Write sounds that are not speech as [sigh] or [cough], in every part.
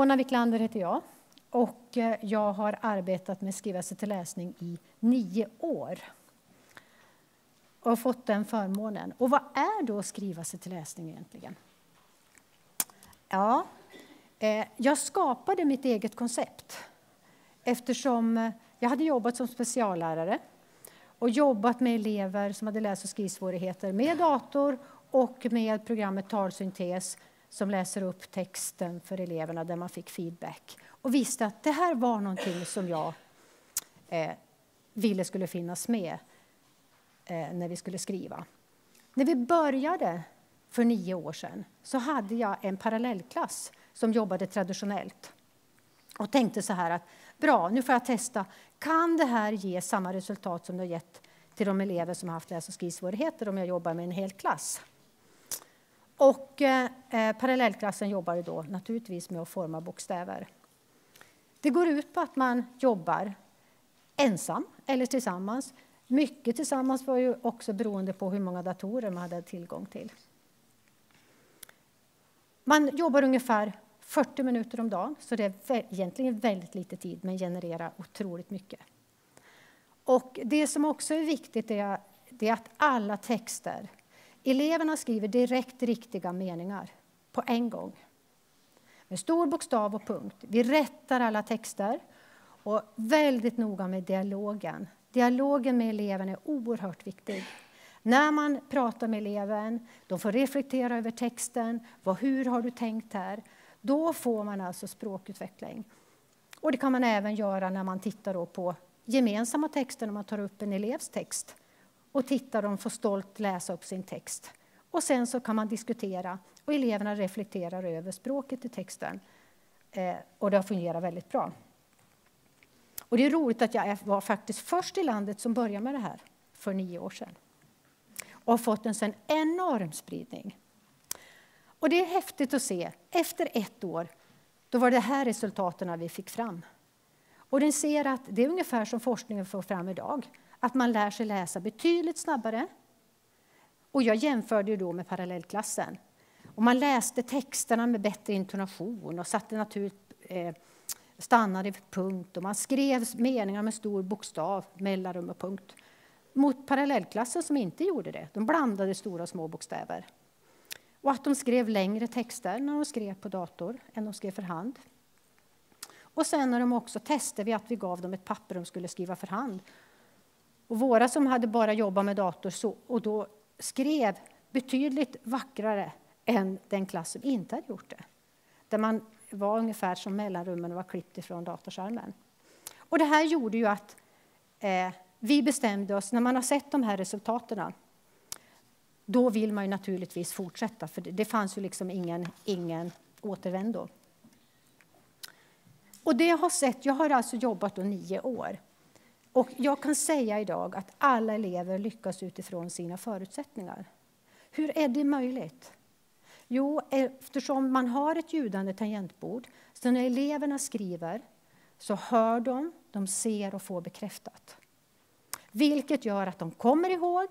Mona Wiklander heter jag och eh, jag har arbetat med skrivelse till läsning i nio år. Och fått den förmånen. Och vad är då skrivelse till läsning egentligen? Ja, eh, jag skapade mitt eget koncept eftersom eh, jag hade jobbat som speciallärare och jobbat med elever som hade läs och skrivsvårigheter med dator och med programmet talsyntes som läser upp texten för eleverna där man fick feedback och visste att det här var någonting som jag eh, ville skulle finnas med eh, när vi skulle skriva. När vi började för nio år sedan så hade jag en parallellklass som jobbade traditionellt och tänkte så här att bra, nu får jag testa. Kan det här ge samma resultat som det har gett till de elever som har haft läs och skrivsvårigheter om jag jobbar med en hel klass? Och eh, eh parallellklassen jobbade då naturligtvis med att forma bokstäver. Det går ut på att man jobbar ensam eller tillsammans. Mycket tillsammans var ju också beroende på hur många datorer man hade tillgång till. Man jobbar ungefär 40 minuter om dagen, så det är egentligen väldigt lite tid, men genererar otroligt mycket. Och det som också är viktigt är, det är att alla texter, eleverna skriver direkt riktiga meningar på en gång. Med stor bokstav och punkt. Vi rättar alla texter och väldigt noga med dialogen. Dialogen med eleven är oerhört viktig. När man pratar med eleven, de får reflektera över texten. Vad, hur har du tänkt här? Då får man alltså språkutveckling. Och det kan man även göra när man tittar på gemensamma texter, när man tar upp en elevs text och tittar och får stolt läsa upp sin text. Och sen så kan man diskutera och eleverna reflekterar över språket i texten. Eh, och det har fungerat väldigt bra. Och det är roligt att jag var faktiskt först i landet som började med det här för nio år sedan. Och har fått en sån enorm spridning. Och det är häftigt att se. Efter ett år, då var det här resultaten vi fick fram. Och den ser att det är ungefär som forskningen får fram idag. Att man lär sig läsa betydligt snabbare. Och jag jämförde då med parallellklassen. Och man läste texterna med bättre intonation och satte naturligt, eh, stannade vid punkt. Och man skrev meningar med stor bokstav, mellanrum och punkt. Mot parallellklassen som inte gjorde det. De blandade stora och små bokstäver. Och att de skrev längre texter när de skrev på dator än de skrev för hand. Och sen när de också testade vi att vi gav dem ett papper de skulle skriva för hand. Och våra som hade bara jobbat med dator så, och då skrev betydligt vackrare än den klass som inte hade gjort det. Där man var ungefär som mellanrummen och var klippt ifrån datorskärmen. Och det här gjorde ju att eh, vi bestämde oss, när man har sett de här resultaten, då vill man ju naturligtvis fortsätta, för det, det fanns ju liksom ingen, ingen återvändo. Och det jag har sett, jag har alltså jobbat då nio år. Och jag kan säga idag att alla elever lyckas utifrån sina förutsättningar. Hur är det möjligt? Jo, eftersom man har ett ljudande tangentbord, så när eleverna skriver så hör de, de ser och får bekräftat. Vilket gör att de kommer ihåg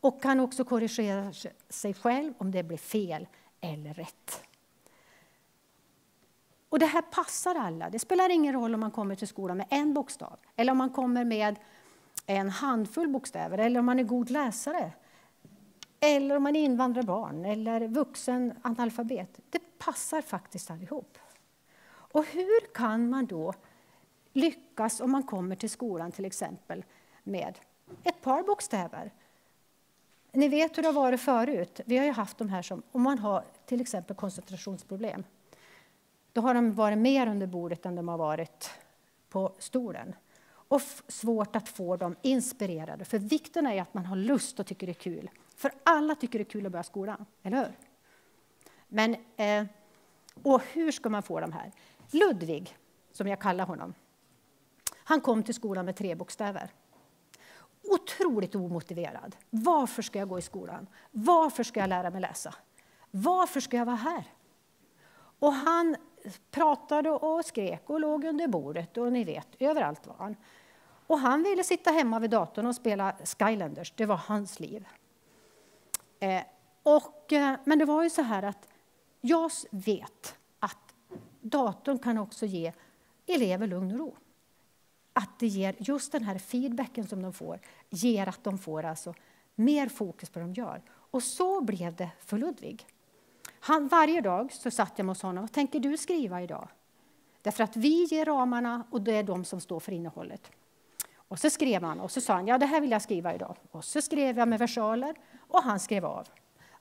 och kan också korrigera sig själv om det blir fel eller rätt. Och det här passar alla. Det spelar ingen roll om man kommer till skolan med en bokstav eller om man kommer med en handfull bokstäver eller om man är god läsare eller om man är invandrarbarn eller vuxen analfabet. Det passar faktiskt allihop. Och hur kan man då lyckas om man kommer till skolan till exempel med ett par bokstäver? Ni vet hur det har varit förut. Vi har ju haft de här som, om man har till exempel koncentrationsproblem, då har de varit mer under bordet än de har varit på stolen. Och svårt att få dem inspirerade. För vikten är att man har lust och tycker det är kul. För alla tycker det är kul att börja skolan, eller hur? Men, eh, och hur ska man få dem här? Ludvig, som jag kallar honom, han kom till skolan med tre bokstäver. Otroligt omotiverad. Varför ska jag gå i skolan? Varför ska jag lära mig läsa? Varför ska jag vara här? Och han pratade och skrek och låg under bordet och ni vet, överallt var han. Och han ville sitta hemma vid datorn och spela Skylanders, det var hans liv. Eh, och, eh, men det var ju så här att jag vet att datorn kan också ge elever lugn och ro. Att det ger just den här feedbacken som de får, ger att de får alltså mer fokus på vad de gör. Och så blev det för Ludvig. Han, varje dag så satt jag hos honom. Vad tänker du skriva idag? Därför att vi ger ramarna och det är de som står för innehållet. Och så skrev han och så sa han, ja det här vill jag skriva idag. Och så skrev jag med versaler och han skrev av.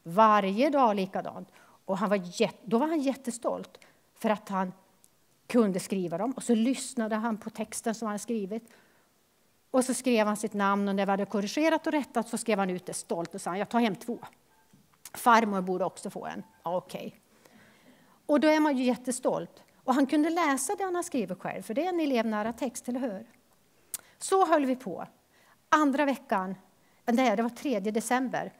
Varje dag likadant. Och han var då var han jättestolt för att han kunde skriva dem. Och så lyssnade han på texten som han skrivit. Och så skrev han sitt namn och när vi hade korrigerat och rättat så skrev han ut det stolt och sa jag tar hem två. Farmor borde också få en. Ja, Okej. Okay. Och då är man ju jättestolt. Och han kunde läsa det han har skrivit själv, för det är en elevnära text, eller hur? Så höll vi på. Andra veckan, nej, det var 3 december,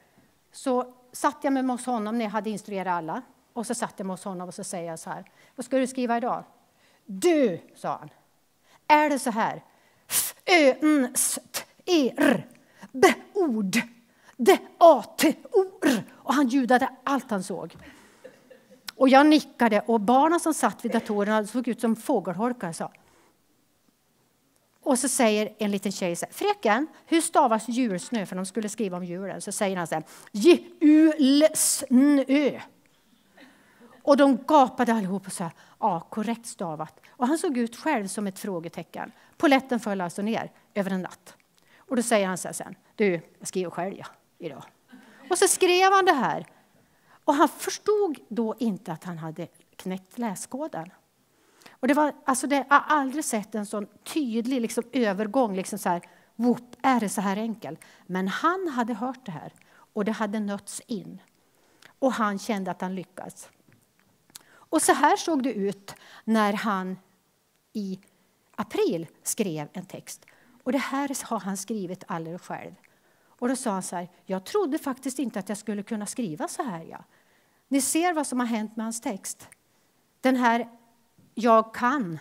så satt jag med hos honom när jag hade instruerat alla. Och så satt jag med hos honom och så säger jag så här, vad ska du skriva idag? Du, sa han, är det så här? F, ö, n, s, t, e, r, b, ord, d, a, t, o, r. Och han ljudade allt han såg. Och jag nickade och barnen som satt vid datorerna såg ut som fågelholkar. Så. Och så säger en liten tjej så här, Fröken, hur stavas julsnö? För de skulle skriva om julen. Så säger han så här, J-U-L-S-N-Ö. Och de gapade allihop och sa, ja, korrekt stavat. Och han såg ut själv som ett frågetecken. Poletten föll alltså ner över en natt. Och då säger han så här sen, du, jag skriver själv ja, idag. Och så skrev han det här. Och han förstod då inte att han hade knäckt läskoden. Och det var, alltså det, jag har aldrig sett en sån tydlig liksom, övergång. Liksom så här, whoop, är det så här enkelt? Men han hade hört det här och det hade nötts in. Och han kände att han lyckats. Och så här såg det ut när han i april skrev en text. Och det här har han skrivit alldeles själv. Och då sa han så här, jag trodde faktiskt inte att jag skulle kunna skriva så här. Ja. Ni ser vad som har hänt med hans text. Den här jag kan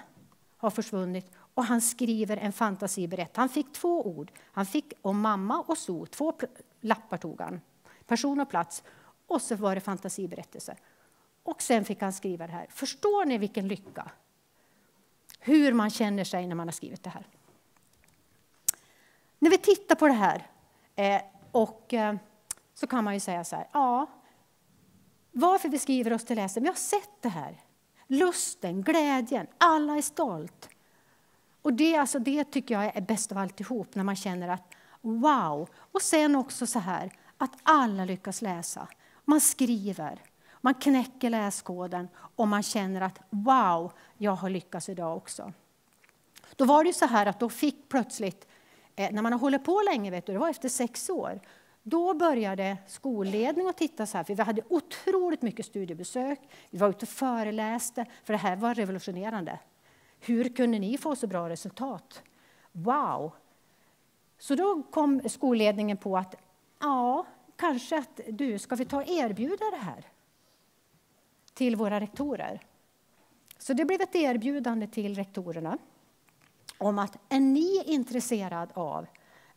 har försvunnit och han skriver en fantasiberättelse. Han fick två ord. Han fick om mamma och so, två lappar tog han. Person och plats. Och så var det fantasiberättelse. Och sen fick han skriva det här. Förstår ni vilken lycka? Hur man känner sig när man har skrivit det här. När vi tittar på det här eh, och eh, så kan man ju säga så här, ja, varför vi skriver oss till läsaren? vi har sett det här. Lusten, glädjen, alla är stolt. Och det, alltså, det tycker jag är bäst av alltihop, när man känner att wow. Och sen också så här, att alla lyckas läsa. Man skriver, man knäcker läskoden och man känner att wow, jag har lyckats idag också. Då var det så här att då fick plötsligt, Eh, när man har hållit på länge, vet du, det var efter sex år, då började skolledningen att titta så här, för vi hade otroligt mycket studiebesök. Vi var ute och föreläste, för det här var revolutionerande. Hur kunde ni få så bra resultat? Wow! Så då kom skolledningen på att ja, kanske att du, ska vi ta och erbjuda det här till våra rektorer? Så det blev ett erbjudande till rektorerna om att är ni intresserade av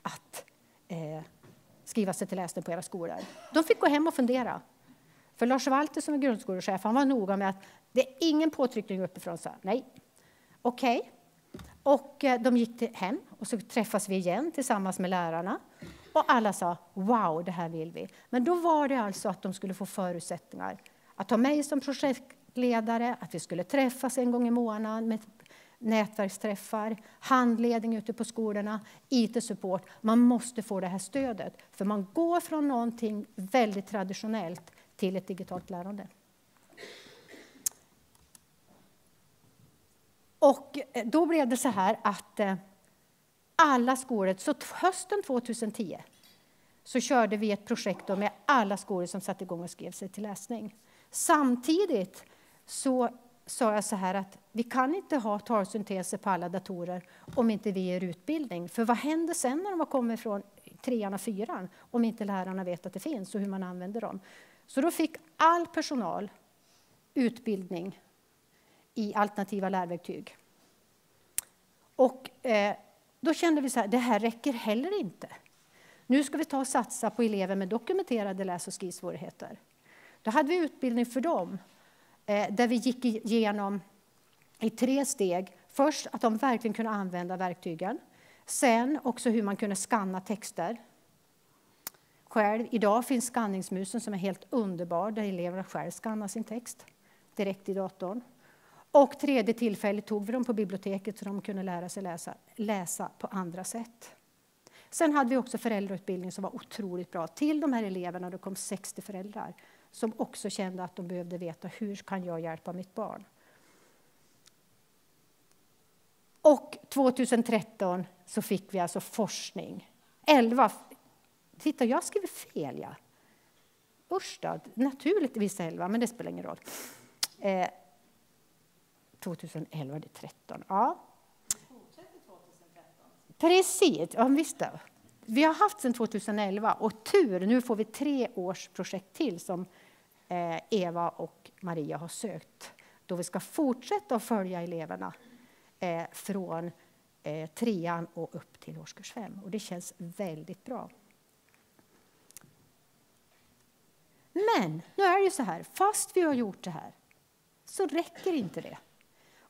att eh, skriva sig till läsning på era skolor. De fick gå hem och fundera. För Lars Walter som är grundskolechef han var noga med att det är ingen påtryckning uppifrån. Så nej, okej. Okay. Och eh, de gick hem och så träffas vi igen tillsammans med lärarna. Och alla sa wow, det här vill vi. Men då var det alltså att de skulle få förutsättningar att ha mig som projektledare, att vi skulle träffas en gång i månaden med nätverksträffar, handledning ute på skolorna, IT-support. Man måste få det här stödet, för man går från någonting väldigt traditionellt till ett digitalt lärande. Och eh, då blev det så här att eh, alla skolor, så hösten 2010 så körde vi ett projekt med alla skolor som satte igång och skrev sig till läsning. Samtidigt så sa jag så här att vi kan inte ha talsynteser på alla datorer om inte vi ger utbildning. För vad händer sen när de har kommit från trean och fyran om inte lärarna vet att det finns och hur man använder dem? Så då fick all personal utbildning i alternativa lärverktyg. Och eh, då kände vi så här, det här räcker heller inte. Nu ska vi ta och satsa på elever med dokumenterade läs och skrivsvårigheter. Då hade vi utbildning för dem, eh, där vi gick igenom i tre steg. Först att de verkligen kunde använda verktygen. Sen också hur man kunde skanna texter. Själv, idag finns skanningsmusen som är helt underbar, där eleverna själv skannar sin text direkt i datorn. Och tredje tillfället tog vi dem på biblioteket så de kunde lära sig läsa, läsa på andra sätt. Sen hade vi också föräldrautbildning som var otroligt bra. Till de här eleverna det kom 60 föräldrar som också kände att de behövde veta hur kan jag hjälpa mitt barn. Och 2013 så fick vi alltså forskning. 11. Titta, jag skriver fel. Ja. Usch då, naturligtvis 11, men det spelar ingen roll. Eh, 2011, det är 13. Ja. Precis, ja, visst då. Vi har haft sedan 2011 och tur, nu får vi tre års projekt till som eh, Eva och Maria har sökt. Då vi ska fortsätta att följa eleverna eh, från eh, trean och upp till årskurs fem. Och det känns väldigt bra. Men nu är det ju så här, fast vi har gjort det här så räcker inte det.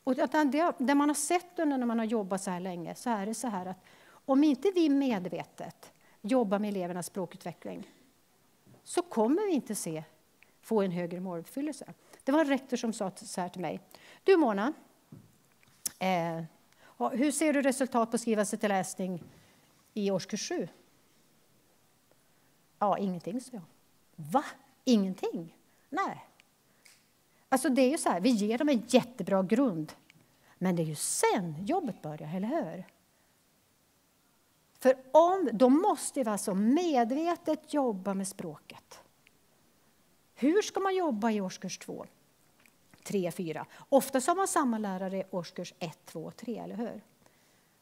Och det, det man har sett under när man har jobbat så här länge så är det så här att om inte vi medvetet jobbar med elevernas språkutveckling så kommer vi inte se, få en högre måluppfyllelse. Det var en rektor som sa så här till mig. Du Mona, eh, hur ser du resultat på skrivelse till läsning i årskurs 7? Ja, ingenting, sa jag. Va? Ingenting? Nej. Alltså det är ju så här, vi ger dem en jättebra grund. Men det är ju sen jobbet börjar, eller hur? För om, då måste vi alltså medvetet jobba med språket. Hur ska man jobba i årskurs 2, 3, 4? Ofta har man samma lärare i årskurs 1, 2 3, eller hur?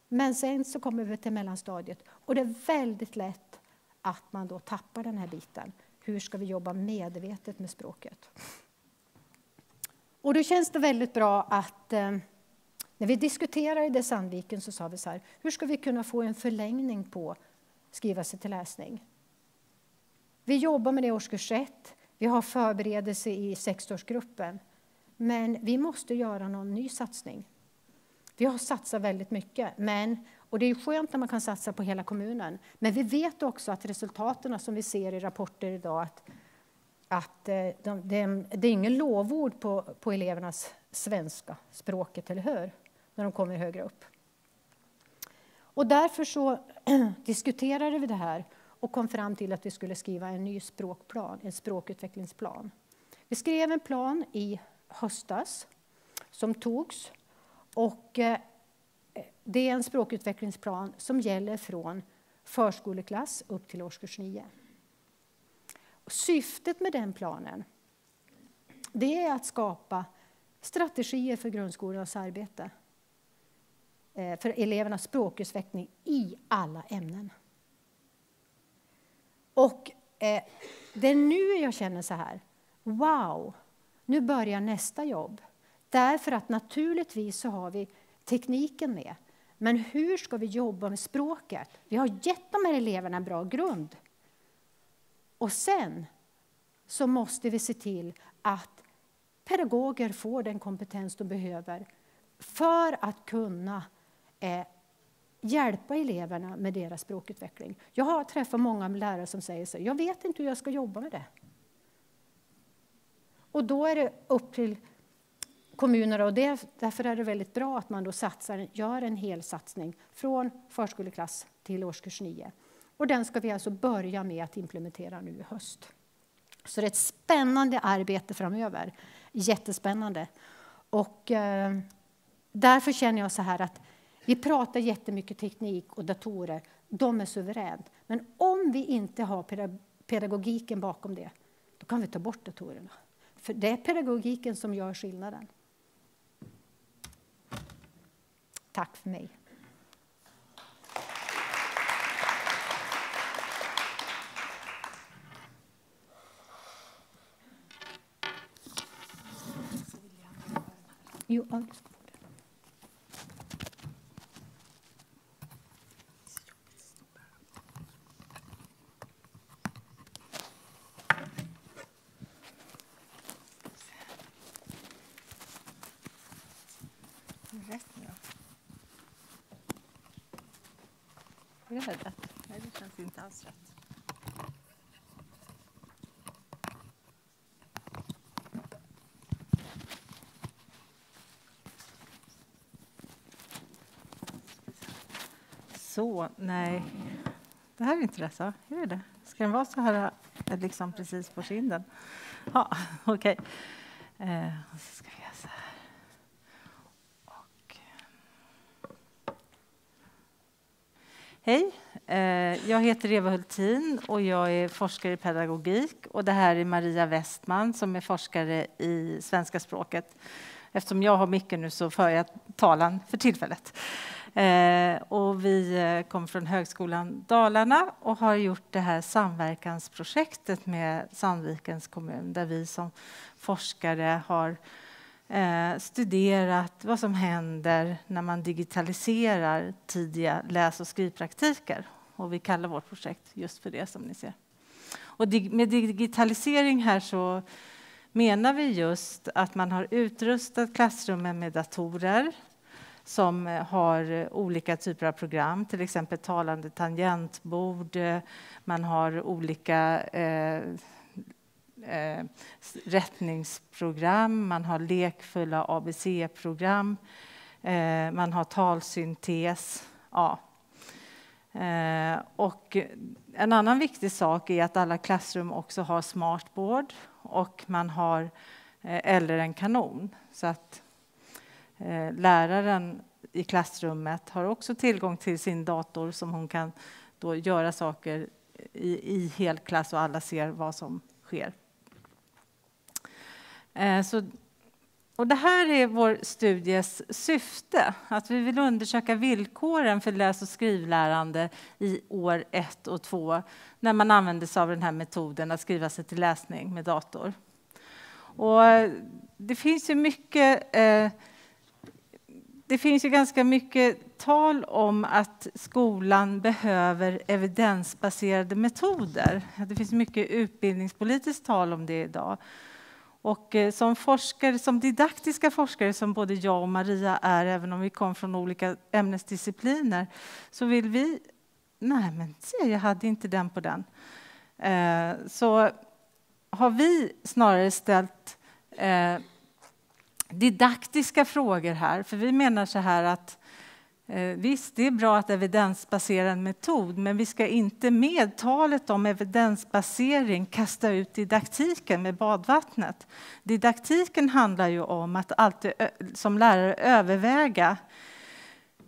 Men sen så kommer vi till mellanstadiet och det är väldigt lätt att man då tappar den här biten. Hur ska vi jobba medvetet med språket? Och då känns det väldigt bra att eh, när vi diskuterade i Sandviken så sa vi så här, hur ska vi kunna få en förlängning på skriva sig till läsning? Vi jobbar med det i årskurs 1, vi har förberedelse i sexårsgruppen, men vi måste göra någon ny satsning. Vi har satsat väldigt mycket, men, och det är skönt när man kan satsa på hela kommunen, men vi vet också att resultaten som vi ser i rapporter idag, att att eh, de, de, det är ingen lovord på, på elevernas svenska språket, eller hur? När de kommer högre upp. Och därför så [clears throat] diskuterade vi det här och kom fram till att vi skulle skriva en ny språkplan, en språkutvecklingsplan. Vi skrev en plan i höstas som togs och eh, det är en språkutvecklingsplan som gäller från förskoleklass upp till årskurs 9. Syftet med den planen det är att skapa strategier för grundskolans arbete eh, för elevernas språkutveckling i alla ämnen. Och eh, det är nu jag känner så här, wow, nu börjar nästa jobb. Därför att naturligtvis så har vi tekniken med. Men hur ska vi jobba med språket? Vi har gett de här eleverna en bra grund. Och sen så måste vi se till att pedagoger får den kompetens de behöver för att kunna eh, hjälpa eleverna med deras språkutveckling. Jag har träffat många lärare som säger så jag vet inte hur jag ska jobba med det. Och då är det upp till kommunerna och det, därför är det väldigt bra att man då satsar, gör en hel satsning från förskoleklass till årskurs 9. Och den ska vi alltså börja med att implementera nu i höst. Så det är ett spännande arbete framöver. Jättespännande. Och eh, därför känner jag så här att vi pratar jättemycket teknik och datorer. De är suveränt. Men om vi inte har pedagogiken bakom det, då kan vi ta bort datorerna. För det är pedagogiken som gör skillnaden. Tack för mig. You are rätt nu då? Är det här rätt? Nej, det känns inte alls rätt. Så, nej. Det här är inte rätt, Hur Är det? Ska den vara så här eh, liksom precis på kinden? Ja, [laughs] okej. Okay. Eh, så ska vi göra så här. Och. Eh. Hej, eh, jag heter Eva Hultin och jag är forskare i pedagogik. Och det här är Maria Westman som är forskare i svenska språket. Eftersom jag har micken nu så för jag talan för tillfället. Eh, och vi eh, kommer från Högskolan Dalarna och har gjort det här samverkansprojektet med Sandvikens kommun där vi som forskare har eh, studerat vad som händer när man digitaliserar tidiga läs och skrivpraktiker. Och vi kallar vårt projekt just för det som ni ser. Och med digitalisering här så menar vi just att man har utrustat klassrummen med datorer som eh, har eh, olika typer av program, till exempel talande tangentbord. Eh, man har olika eh, eh, rättningsprogram, man har lekfulla ABC-program, eh, man har talsyntes. Ja. och en annan viktig sak är att alla klassrum också har smartboard och man har eller en kanon. Så att Eh, läraren i klassrummet har också tillgång till sin dator som hon kan då göra saker i, i helklass och alla ser vad som sker. Eh, så, och det här är vår studies syfte, att vi vill undersöka villkoren för läs och skrivlärande i år 1 och 2 när man använder sig av den här metoden att skriva sig till läsning med dator. Och eh, det finns ju mycket eh, det finns ju ganska mycket tal om att skolan behöver evidensbaserade metoder. Det finns mycket utbildningspolitiskt tal om det idag. Och eh, som forskare, som didaktiska forskare som både jag och Maria är, även om vi kom från olika ämnesdiscipliner, så vill vi... Nej, men se, jag hade inte den på den. Eh, så har vi snarare ställt eh, didaktiska frågor här, för vi menar så här att eh, Visst, det är bra att evidensbasera en metod, men vi ska inte med talet om evidensbasering kasta ut didaktiken med badvattnet. Didaktiken handlar ju om att alltid som lärare överväga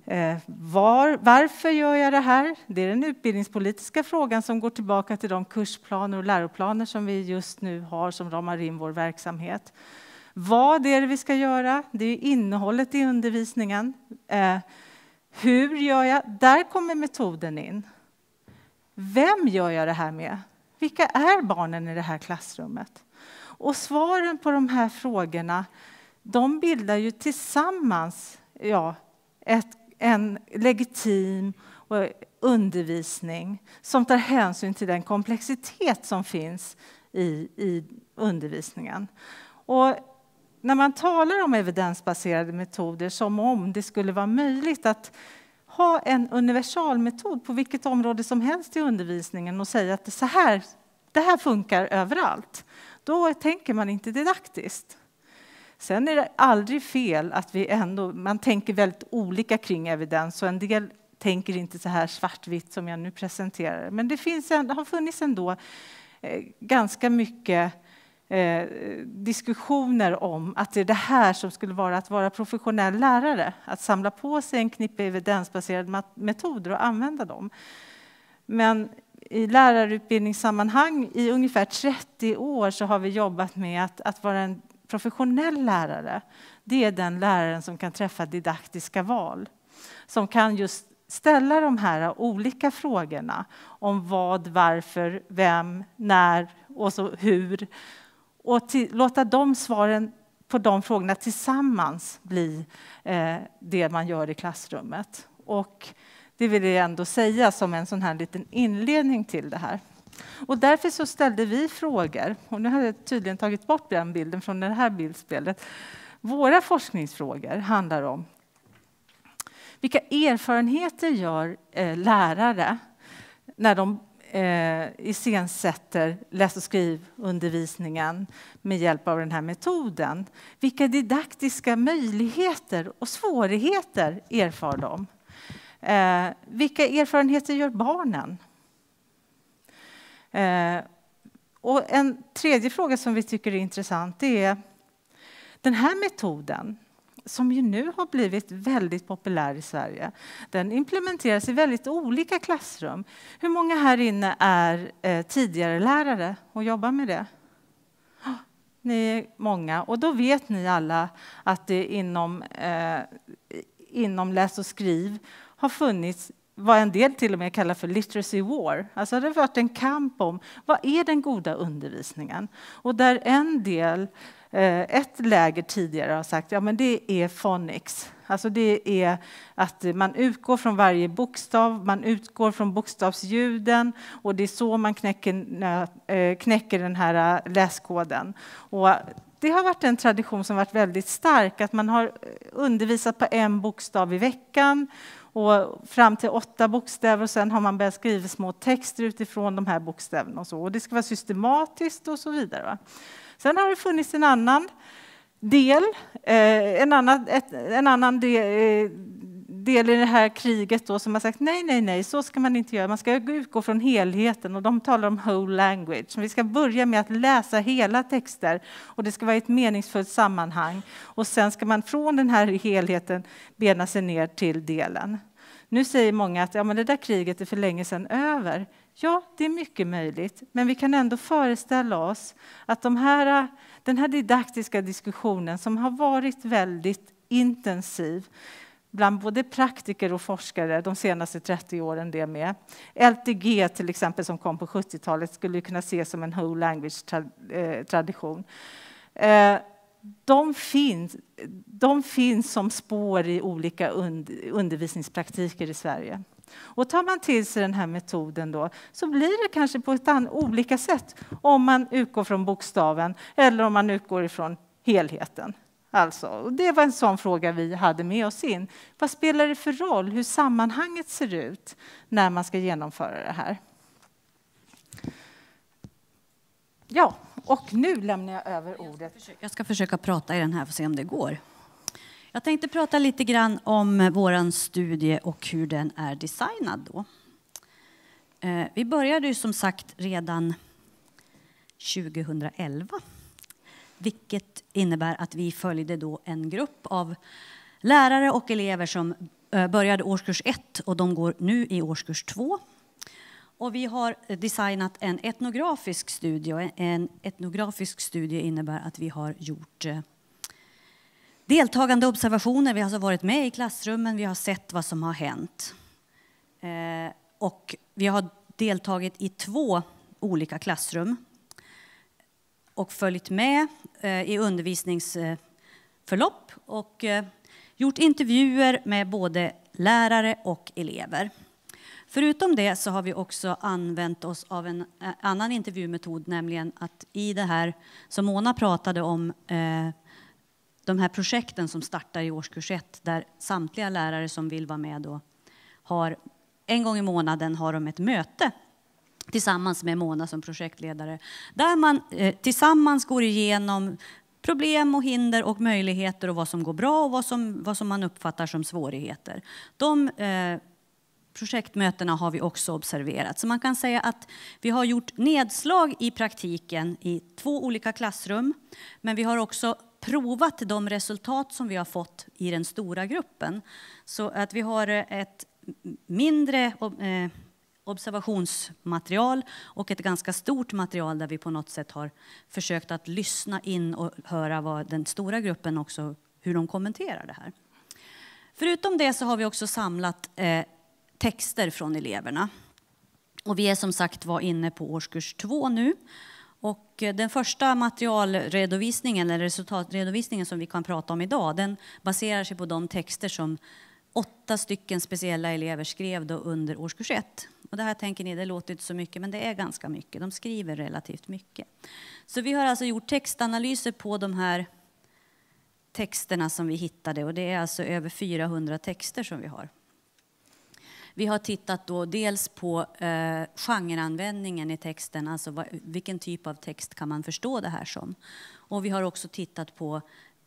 eh, var, varför gör jag det här? Det är den utbildningspolitiska frågan som går tillbaka till de kursplaner och läroplaner som vi just nu har som ramar in vår verksamhet. Vad är det vi ska göra? Det är innehållet i undervisningen. Eh, hur gör jag? Där kommer metoden in. Vem gör jag det här med? Vilka är barnen i det här klassrummet? Och svaren på de här frågorna de bildar ju tillsammans ja, ett, en legitim undervisning som tar hänsyn till den komplexitet som finns i, i undervisningen. Och när man talar om evidensbaserade metoder som om det skulle vara möjligt att ha en universalmetod på vilket område som helst i undervisningen och säga att det, så här, det här funkar överallt, då tänker man inte didaktiskt. Sen är det aldrig fel att vi ändå, man tänker väldigt olika kring evidens och en del tänker inte så här svartvitt som jag nu presenterar. Men det, finns, det har funnits ändå eh, ganska mycket eh, diskussioner om att det är det här som skulle vara att vara professionell lärare. Att samla på sig en knippe evidensbaserade metoder och använda dem. Men i lärarutbildningssammanhang i ungefär 30 år så har vi jobbat med att, att vara en professionell lärare. Det är den läraren som kan träffa didaktiska val. Som kan just ställa de här olika frågorna om vad, varför, vem, när och så hur och till, låta de svaren på de frågorna tillsammans bli eh, det man gör i klassrummet. Och det vill jag ändå säga som en sån här liten inledning till det här. Och därför så ställde vi frågor, och nu har jag tydligen tagit bort den bilden från det här bildspelet. Våra forskningsfrågor handlar om Vilka erfarenheter gör eh, lärare när de eh, iscensätter läs och skrivundervisningen med hjälp av den här metoden? Vilka didaktiska möjligheter och svårigheter erfar de? Eh, vilka erfarenheter gör barnen? Eh, och en tredje fråga som vi tycker är intressant är den här metoden som ju nu har blivit väldigt populär i Sverige. Den implementeras i väldigt olika klassrum. Hur många här inne är eh, tidigare lärare och jobbar med det? Ah, ni är många. Och då vet ni alla att det inom, eh, inom läs och skriv har funnits vad en del till och med kallar för literacy war. Alltså det har varit en kamp om vad är den goda undervisningen? Och där en del, Eh, ett läger tidigare har sagt ja men det är phonics. Alltså det är att man utgår från varje bokstav, man utgår från bokstavsljuden och det är så man knäcker, eh, knäcker den här eh, läskoden. Och det har varit en tradition som varit väldigt stark, att man har undervisat på en bokstav i veckan och fram till åtta bokstäver och sen har man börjat skriva små texter utifrån de här bokstäverna och så. Och det ska vara systematiskt och så vidare. Va? Sen har det funnits en annan del, eh, en annan, en annan del, eh, del i det här kriget då, som har sagt nej, nej, nej, så ska man inte göra. Man ska utgå från helheten och de talar om whole language. Vi ska börja med att läsa hela texter och det ska vara ett meningsfullt sammanhang. Och sen ska man från den här helheten bena sig ner till delen. Nu säger många att ja, men det där kriget är för länge sedan över. Ja, det är mycket möjligt, men vi kan ändå föreställa oss att de här, den här didaktiska diskussionen som har varit väldigt intensiv bland både praktiker och forskare de senaste 30 åren. det med. LTG till exempel som kom på 70-talet skulle kunna ses som en whole language-tradition. Eh, eh, de finns, de finns som spår i olika undervisningspraktiker i Sverige. Och tar man till sig den här metoden då, så blir det kanske på ett olika sätt om man utgår från bokstaven eller om man utgår ifrån helheten. Alltså, det var en sån fråga vi hade med oss in. Vad spelar det för roll hur sammanhanget ser ut när man ska genomföra det här? Ja, och nu lämnar jag över ordet. Jag ska försöka, jag ska försöka prata i den här för att se om det går. Jag tänkte prata lite grann om vår studie och hur den är designad. Då. Eh, vi började ju som sagt redan 2011 vilket innebär att vi följde då en grupp av lärare och elever som eh, började årskurs 1 och de går nu i årskurs 2. Och vi har designat en etnografisk studie. En etnografisk studie innebär att vi har gjort eh, deltagande observationer. Vi har alltså varit med i klassrummen, vi har sett vad som har hänt. Eh, och vi har deltagit i två olika klassrum och följt med eh, i undervisningsförlopp och eh, gjort intervjuer med både lärare och elever. Förutom det så har vi också använt oss av en eh, annan intervjumetod, nämligen att i det här som Mona pratade om, eh, de här projekten som startar i årskurs 1, där samtliga lärare som vill vara med då har en gång i månaden har de ett möte tillsammans med Mona som projektledare, där man eh, tillsammans går igenom problem och hinder och möjligheter och vad som går bra och vad som, vad som man uppfattar som svårigheter. De eh, projektmötena har vi också observerat. Så man kan säga att vi har gjort nedslag i praktiken i två olika klassrum, men vi har också provat de resultat som vi har fått i den stora gruppen. Så att vi har eh, ett mindre eh, observationsmaterial och ett ganska stort material där vi på något sätt har försökt att lyssna in och höra vad den stora gruppen också, hur de kommenterar det här. Förutom det så har vi också samlat eh, texter från eleverna. Och vi är som sagt var inne på årskurs två nu. Och eh, den första materialredovisningen, eller resultatredovisningen som vi kan prata om idag, den baserar sig på de texter som åtta stycken speciella elever skrev då under årskurs 1. Och det här tänker ni, det låter inte så mycket, men det är ganska mycket. De skriver relativt mycket. Så vi har alltså gjort textanalyser på de här texterna som vi hittade och det är alltså över 400 texter som vi har. Vi har tittat då dels på eh, genreanvändningen i texten, alltså vad, vilken typ av text kan man förstå det här som. Och vi har också tittat på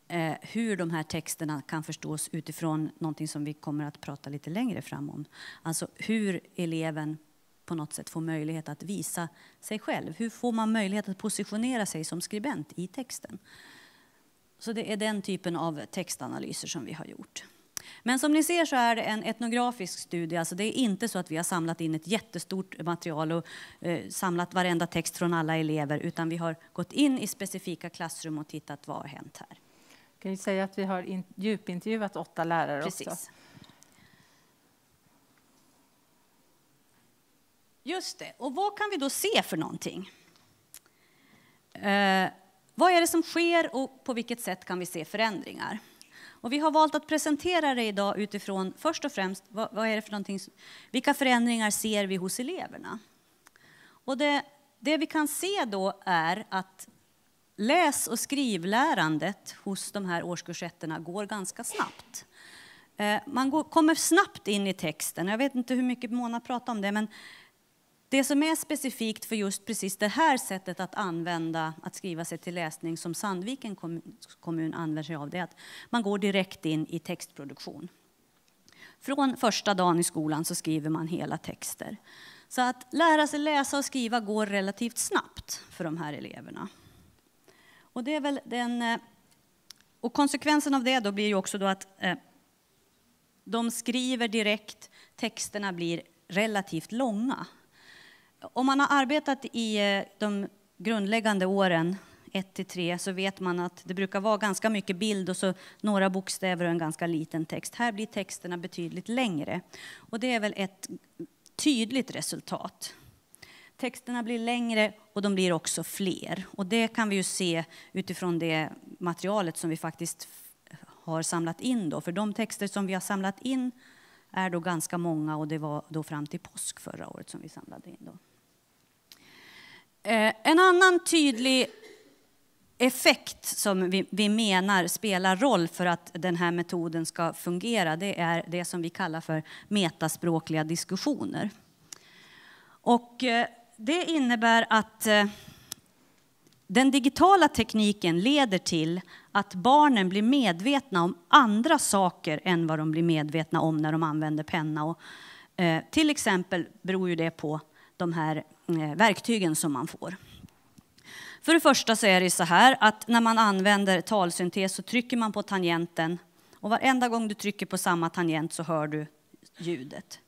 eh, hur de här texterna kan förstås utifrån någonting som vi kommer att prata lite längre fram om. Alltså hur eleven på något sätt får möjlighet att visa sig själv. Hur får man möjlighet att positionera sig som skribent i texten? Så det är den typen av textanalyser som vi har gjort. Men som ni ser så är det en etnografisk studie. Alltså det är inte så att vi har samlat in ett jättestort material och eh, samlat varenda text från alla elever, utan vi har gått in i specifika klassrum och tittat vad har hänt här. Kan ju säga att vi har in, djupintervjuat åtta lärare Precis. också. Just det. Och vad kan vi då se för någonting? Eh, vad är det som sker och på vilket sätt kan vi se förändringar? Och vi har valt att presentera det idag utifrån först och främst vad, vad är det för någonting, vilka förändringar ser vi hos eleverna? Och det, det vi kan se då är att läs och skrivlärandet hos de här årskursetterna går ganska snabbt. Eh, man går, kommer snabbt in i texten. Jag vet inte hur mycket Mona pratar om det, men det som är specifikt för just precis det här sättet att använda, att skriva sig till läsning som Sandviken kommun använder sig av, det är att man går direkt in i textproduktion. Från första dagen i skolan så skriver man hela texter. Så att lära sig läsa och skriva går relativt snabbt för de här eleverna. Och, det är väl den, eh, och konsekvensen av det då blir ju också då att eh, de skriver direkt, texterna blir relativt långa. Om man har arbetat i eh, de grundläggande åren, 1 till 3, så vet man att det brukar vara ganska mycket bild och så några bokstäver och en ganska liten text. Här blir texterna betydligt längre. Och det är väl ett tydligt resultat. Texterna blir längre och de blir också fler. Och det kan vi ju se utifrån det materialet som vi faktiskt har samlat in. Då. För de texter som vi har samlat in är då ganska många och det var då fram till påsk förra året som vi samlade in. Då. Eh, en annan tydlig effekt som vi, vi, menar spelar roll för att den här metoden ska fungera, det är det som vi kallar för metaspråkliga diskussioner. Och eh, det innebär att eh, den digitala tekniken leder till att barnen blir medvetna om andra saker än vad de blir medvetna om när de använder penna. Och, eh, till exempel beror ju det på de här eh, verktygen som man får. För det första så är det så här att när man använder talsyntes så trycker man på tangenten och varenda gång du trycker på samma tangent så hör du ljudet.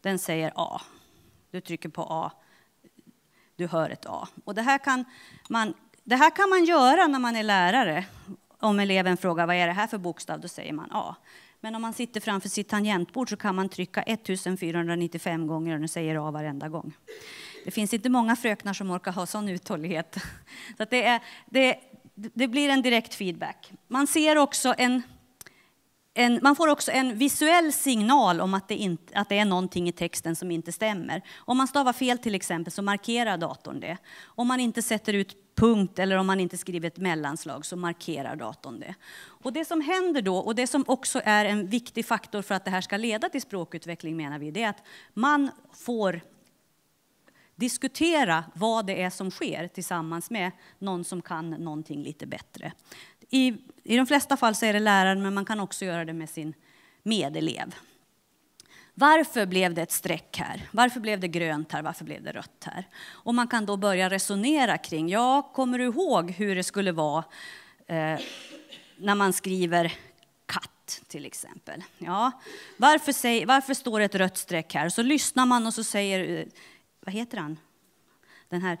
Den säger A. Du trycker på A. Du hör ett A. Och det här kan man det här kan man göra när man är lärare. Om eleven frågar vad är det här för bokstav, då säger man A. Men om man sitter framför sitt tangentbord så kan man trycka 1495 gånger och den säger A varenda gång. Det finns inte många fröknar som orkar ha sån uthållighet. Så det, är, det, det blir en direkt feedback. Man ser också en en, man får också en visuell signal om att det, inte, att det är någonting i texten som inte stämmer. Om man stavar fel till exempel så markerar datorn det. Om man inte sätter ut punkt eller om man inte skriver ett mellanslag så markerar datorn det. Och det som händer då, och det som också är en viktig faktor för att det här ska leda till språkutveckling menar vi, det är att man får diskutera vad det är som sker tillsammans med någon som kan någonting lite bättre. I, I de flesta fall så är det läraren, men man kan också göra det med sin medelev. Varför blev det ett streck här? Varför blev det grönt här? Varför blev det rött här? Och man kan då börja resonera kring, ja, kommer du ihåg hur det skulle vara eh, när man skriver katt till exempel? Ja, varför, säg, varför står det ett rött streck här? Så lyssnar man och så säger, eh, vad heter han? Den här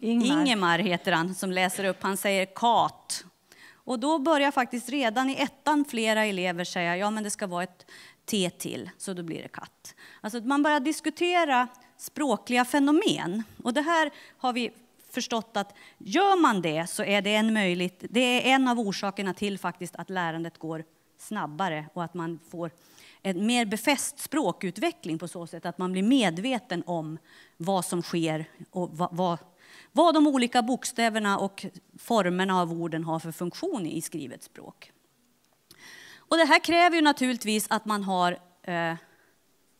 Ingmar. Ingemar heter han som läser upp, han säger kat. Och då börjar faktiskt redan i ettan flera elever säga, ja men det ska vara ett T till, så då blir det katt. Alltså man börjar diskutera språkliga fenomen. Och det här har vi förstått att gör man det så är det en möjligt, det är en av orsakerna till faktiskt att lärandet går snabbare och att man får en mer befäst språkutveckling på så sätt att man blir medveten om vad som sker och vad, vad, vad de olika bokstäverna och formerna av orden har för funktion i skrivet språk. Och det här kräver ju naturligtvis att man har eh,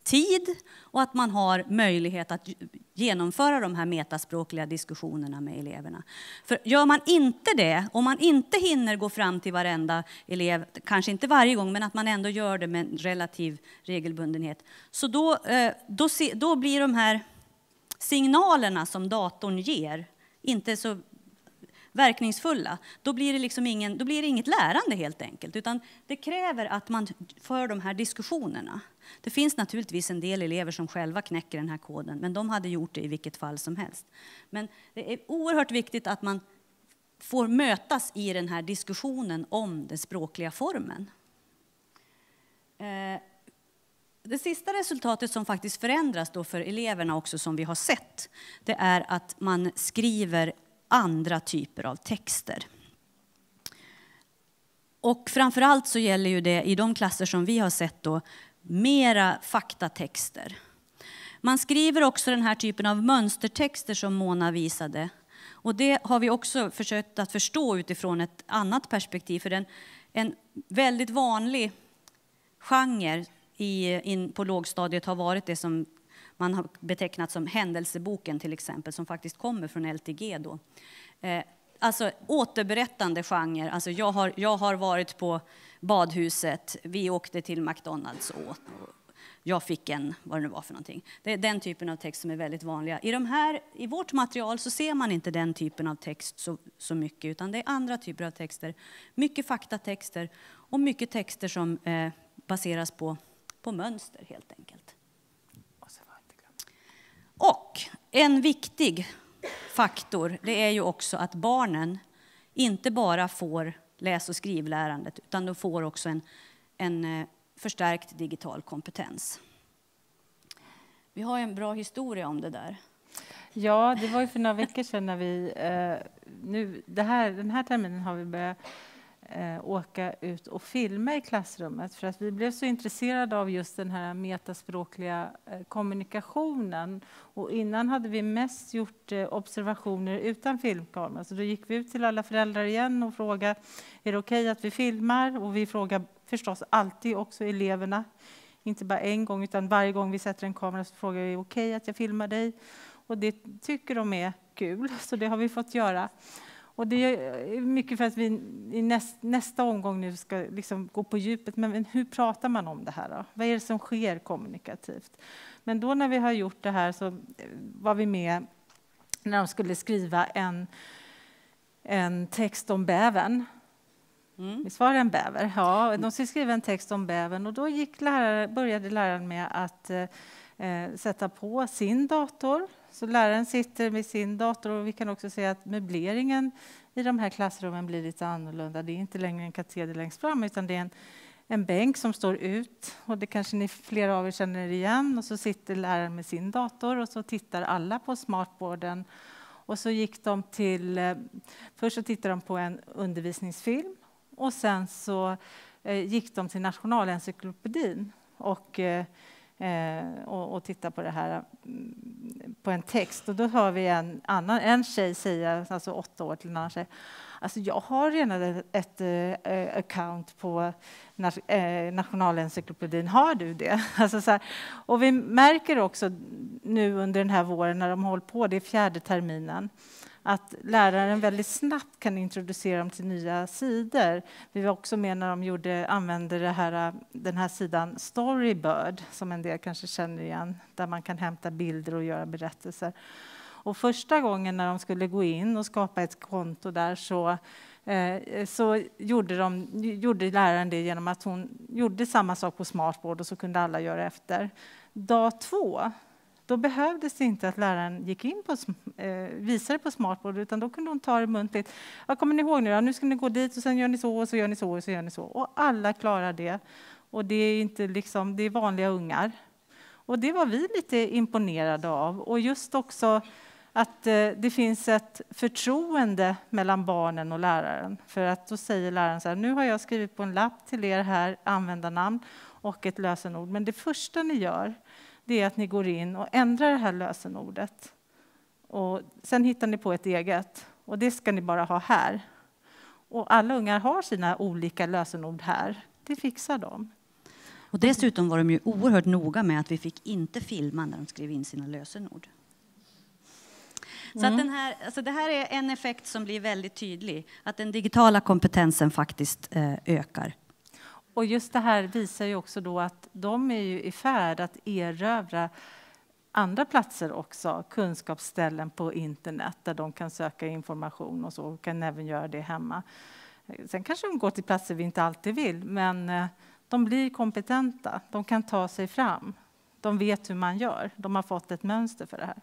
tid och att man har möjlighet att genomföra de här metaspråkliga diskussionerna med eleverna. För gör man inte det, om man inte hinner gå fram till varenda elev, kanske inte varje gång, men att man ändå gör det med relativ regelbundenhet, så då, eh, då, då blir de här signalerna som datorn ger inte så verkningsfulla, då blir, det liksom ingen, då blir det inget lärande helt enkelt. Utan det kräver att man för de här diskussionerna. Det finns naturligtvis en del elever som själva knäcker den här koden, men de hade gjort det i vilket fall som helst. Men det är oerhört viktigt att man får mötas i den här diskussionen om den språkliga formen. Eh, det sista resultatet som faktiskt förändras då för eleverna också som vi har sett, det är att man skriver andra typer av texter. Och framför allt så gäller ju det i de klasser som vi har sett då mera faktatexter. Man skriver också den här typen av mönstertexter som Mona visade. Och det har vi också försökt att förstå utifrån ett annat perspektiv. För en, en väldigt vanlig genre i, in på lågstadiet har varit det som man har betecknat som händelseboken till exempel, som faktiskt kommer från LTG. Då. Eh, alltså återberättande genre. Alltså jag, har, jag har varit på badhuset, vi åkte till McDonalds och åt. Jag fick en, vad det nu var för någonting. Det är den typen av text som är väldigt vanliga. I, de här, I vårt material så ser man inte den typen av text så, så mycket, utan det är andra typer av texter. Mycket faktatexter och mycket texter som eh, baseras på, på mönster helt enkelt. Och en viktig faktor, det är ju också att barnen inte bara får läs och skrivlärandet, utan de får också en, en eh, förstärkt digital kompetens. Vi har en bra historia om det där. Ja, det var ju för några veckor sedan när vi... Eh, nu, det här, den här terminen har vi börjat eh, åka ut och filma i klassrummet för att vi blev så intresserade av just den här metaspråkliga eh, kommunikationen. Och innan hade vi mest gjort eh, observationer utan filmkamera. Så då gick vi ut till alla föräldrar igen och frågade är det okej okay att vi filmar. Och vi frågar förstås alltid också eleverna. Inte bara en gång, utan varje gång vi sätter en kamera så frågar vi är det okej okay att jag filmar dig. Och det tycker de är kul, [laughs] så det har vi fått göra. Och det är mycket för att vi i näst, nästa omgång nu ska liksom gå på djupet. Men hur pratar man om det här? Då? Vad är det som sker kommunikativt? Men då när vi har gjort det här så var vi med när de skulle skriva en, en text om bävern. Mm. Visst var det en bäver? Ja, de skulle skriva en text om bävern och då gick lärare, började läraren med att eh, sätta på sin dator så läraren sitter med sin dator och vi kan också se att möbleringen i de här klassrummen blir lite annorlunda. Det är inte längre en kateder längst fram utan det är en, en bänk som står ut. Och det kanske ni flera av er känner igen. Och så sitter läraren med sin dator och så tittar alla på smartboarden. Och så gick de till, eh, först så tittade de på en undervisningsfilm. Och sen så eh, gick de till Nationalencyklopedin. Och eh, Eh, och, och titta på det här mm, på en text. Och då hör vi en, annan, en tjej säga, alltså åtta år till en annan tjej, Alltså jag har redan ett, ett uh, account på uh, Nationalencyklopedin. Har du det? [laughs] Alltså så här. Och vi märker också nu under den här våren när de håller på, det är fjärde terminen, att läraren väldigt snabbt kan introducera dem till nya sidor. Vi var också med när de gjorde, använde det här, den här sidan Storybird, som en del kanske känner igen, där man kan hämta bilder och göra berättelser. Och första gången när de skulle gå in och skapa ett konto där så, eh, så gjorde, de, gjorde läraren det genom att hon gjorde samma sak på smartboard och så kunde alla göra efter. Dag två då behövdes det inte att läraren gick in på eh, visade på smartboard utan då kunde hon ta det muntligt. Ja, kommer ni ihåg nu ja, Nu ska ni gå dit och sen gör ni så och så gör ni så och så gör ni så. Och alla klarar det. Och det är inte liksom, det är vanliga ungar. Och det var vi lite imponerade av. Och just också att eh, det finns ett förtroende mellan barnen och läraren. För att då säger läraren så här, nu har jag skrivit på en lapp till er här användarnamn och ett lösenord. Men det första ni gör, det är att ni går in och ändrar det här lösenordet. Och sen hittar ni på ett eget och det ska ni bara ha här. Och alla ungar har sina olika lösenord här. Det fixar de. Och dessutom var de ju oerhört noga med att vi fick inte filma när de skrev in sina lösenord. Så att den här, alltså det här är en effekt som blir väldigt tydlig, att den digitala kompetensen faktiskt eh, ökar. Och just det här visar ju också då att de är ju i färd att erövra andra platser också, kunskapsställen på internet där de kan söka information och så, och kan även göra det hemma. Sen kanske de går till platser vi inte alltid vill, men eh, de blir kompetenta. De kan ta sig fram. De vet hur man gör. De har fått ett mönster för det här.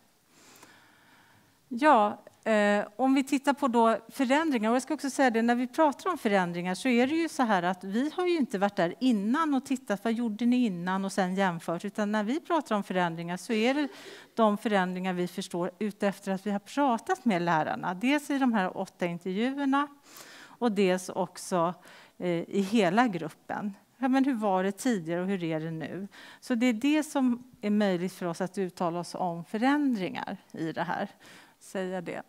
Ja, Eh, om vi tittar på då förändringar, och jag ska också säga det, när vi pratar om förändringar så är det ju så här att vi har ju inte varit där innan och tittat vad gjorde ni innan och sen jämfört, utan när vi pratar om förändringar så är det de förändringar vi förstår utefter att vi har pratat med lärarna, dels i de här åtta intervjuerna och dels också eh, i hela gruppen. Ja, men hur var det tidigare och hur är det nu? Så det är det som är möjligt för oss att uttala oss om förändringar i det här. Säga det.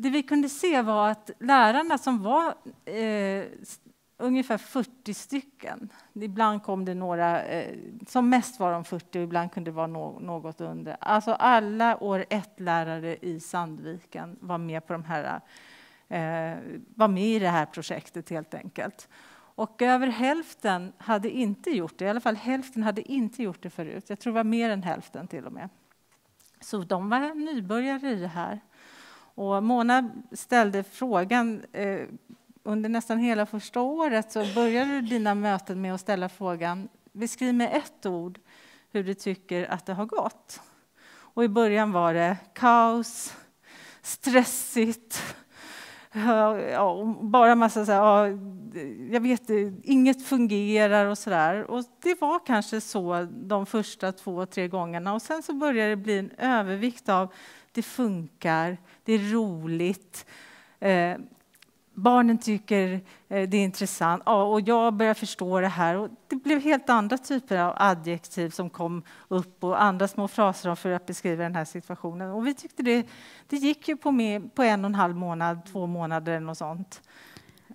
Det vi kunde se var att lärarna som var eh, ungefär 40 stycken, ibland kom det några, eh, som mest var de 40 och ibland kunde det vara no något under. Alltså alla år ett-lärare i Sandviken var med på de här eh, var med i det här projektet helt enkelt. Och över hälften hade inte gjort det, i alla fall hälften hade inte gjort det förut. Jag tror det var mer än hälften till och med. Så de var nybörjare i det här. Och Mona ställde frågan eh, under nästan hela första året så började du dina möten med att ställa frågan beskriv med ett ord hur du tycker att det har gått. Och i början var det kaos, stressigt, ja, bara massa så här, ja, jag vet inget fungerar och så där. Och det var kanske så de första två, tre gångerna. Och sen så började det bli en övervikt av det funkar, det är roligt. Eh, barnen tycker eh, det är intressant ja, och jag börjar förstå det här. Och det blev helt andra typer av adjektiv som kom upp och andra små fraser för att beskriva den här situationen. Och vi tyckte det, det gick ju på, med, på en och en halv månad, två månader eller något sånt.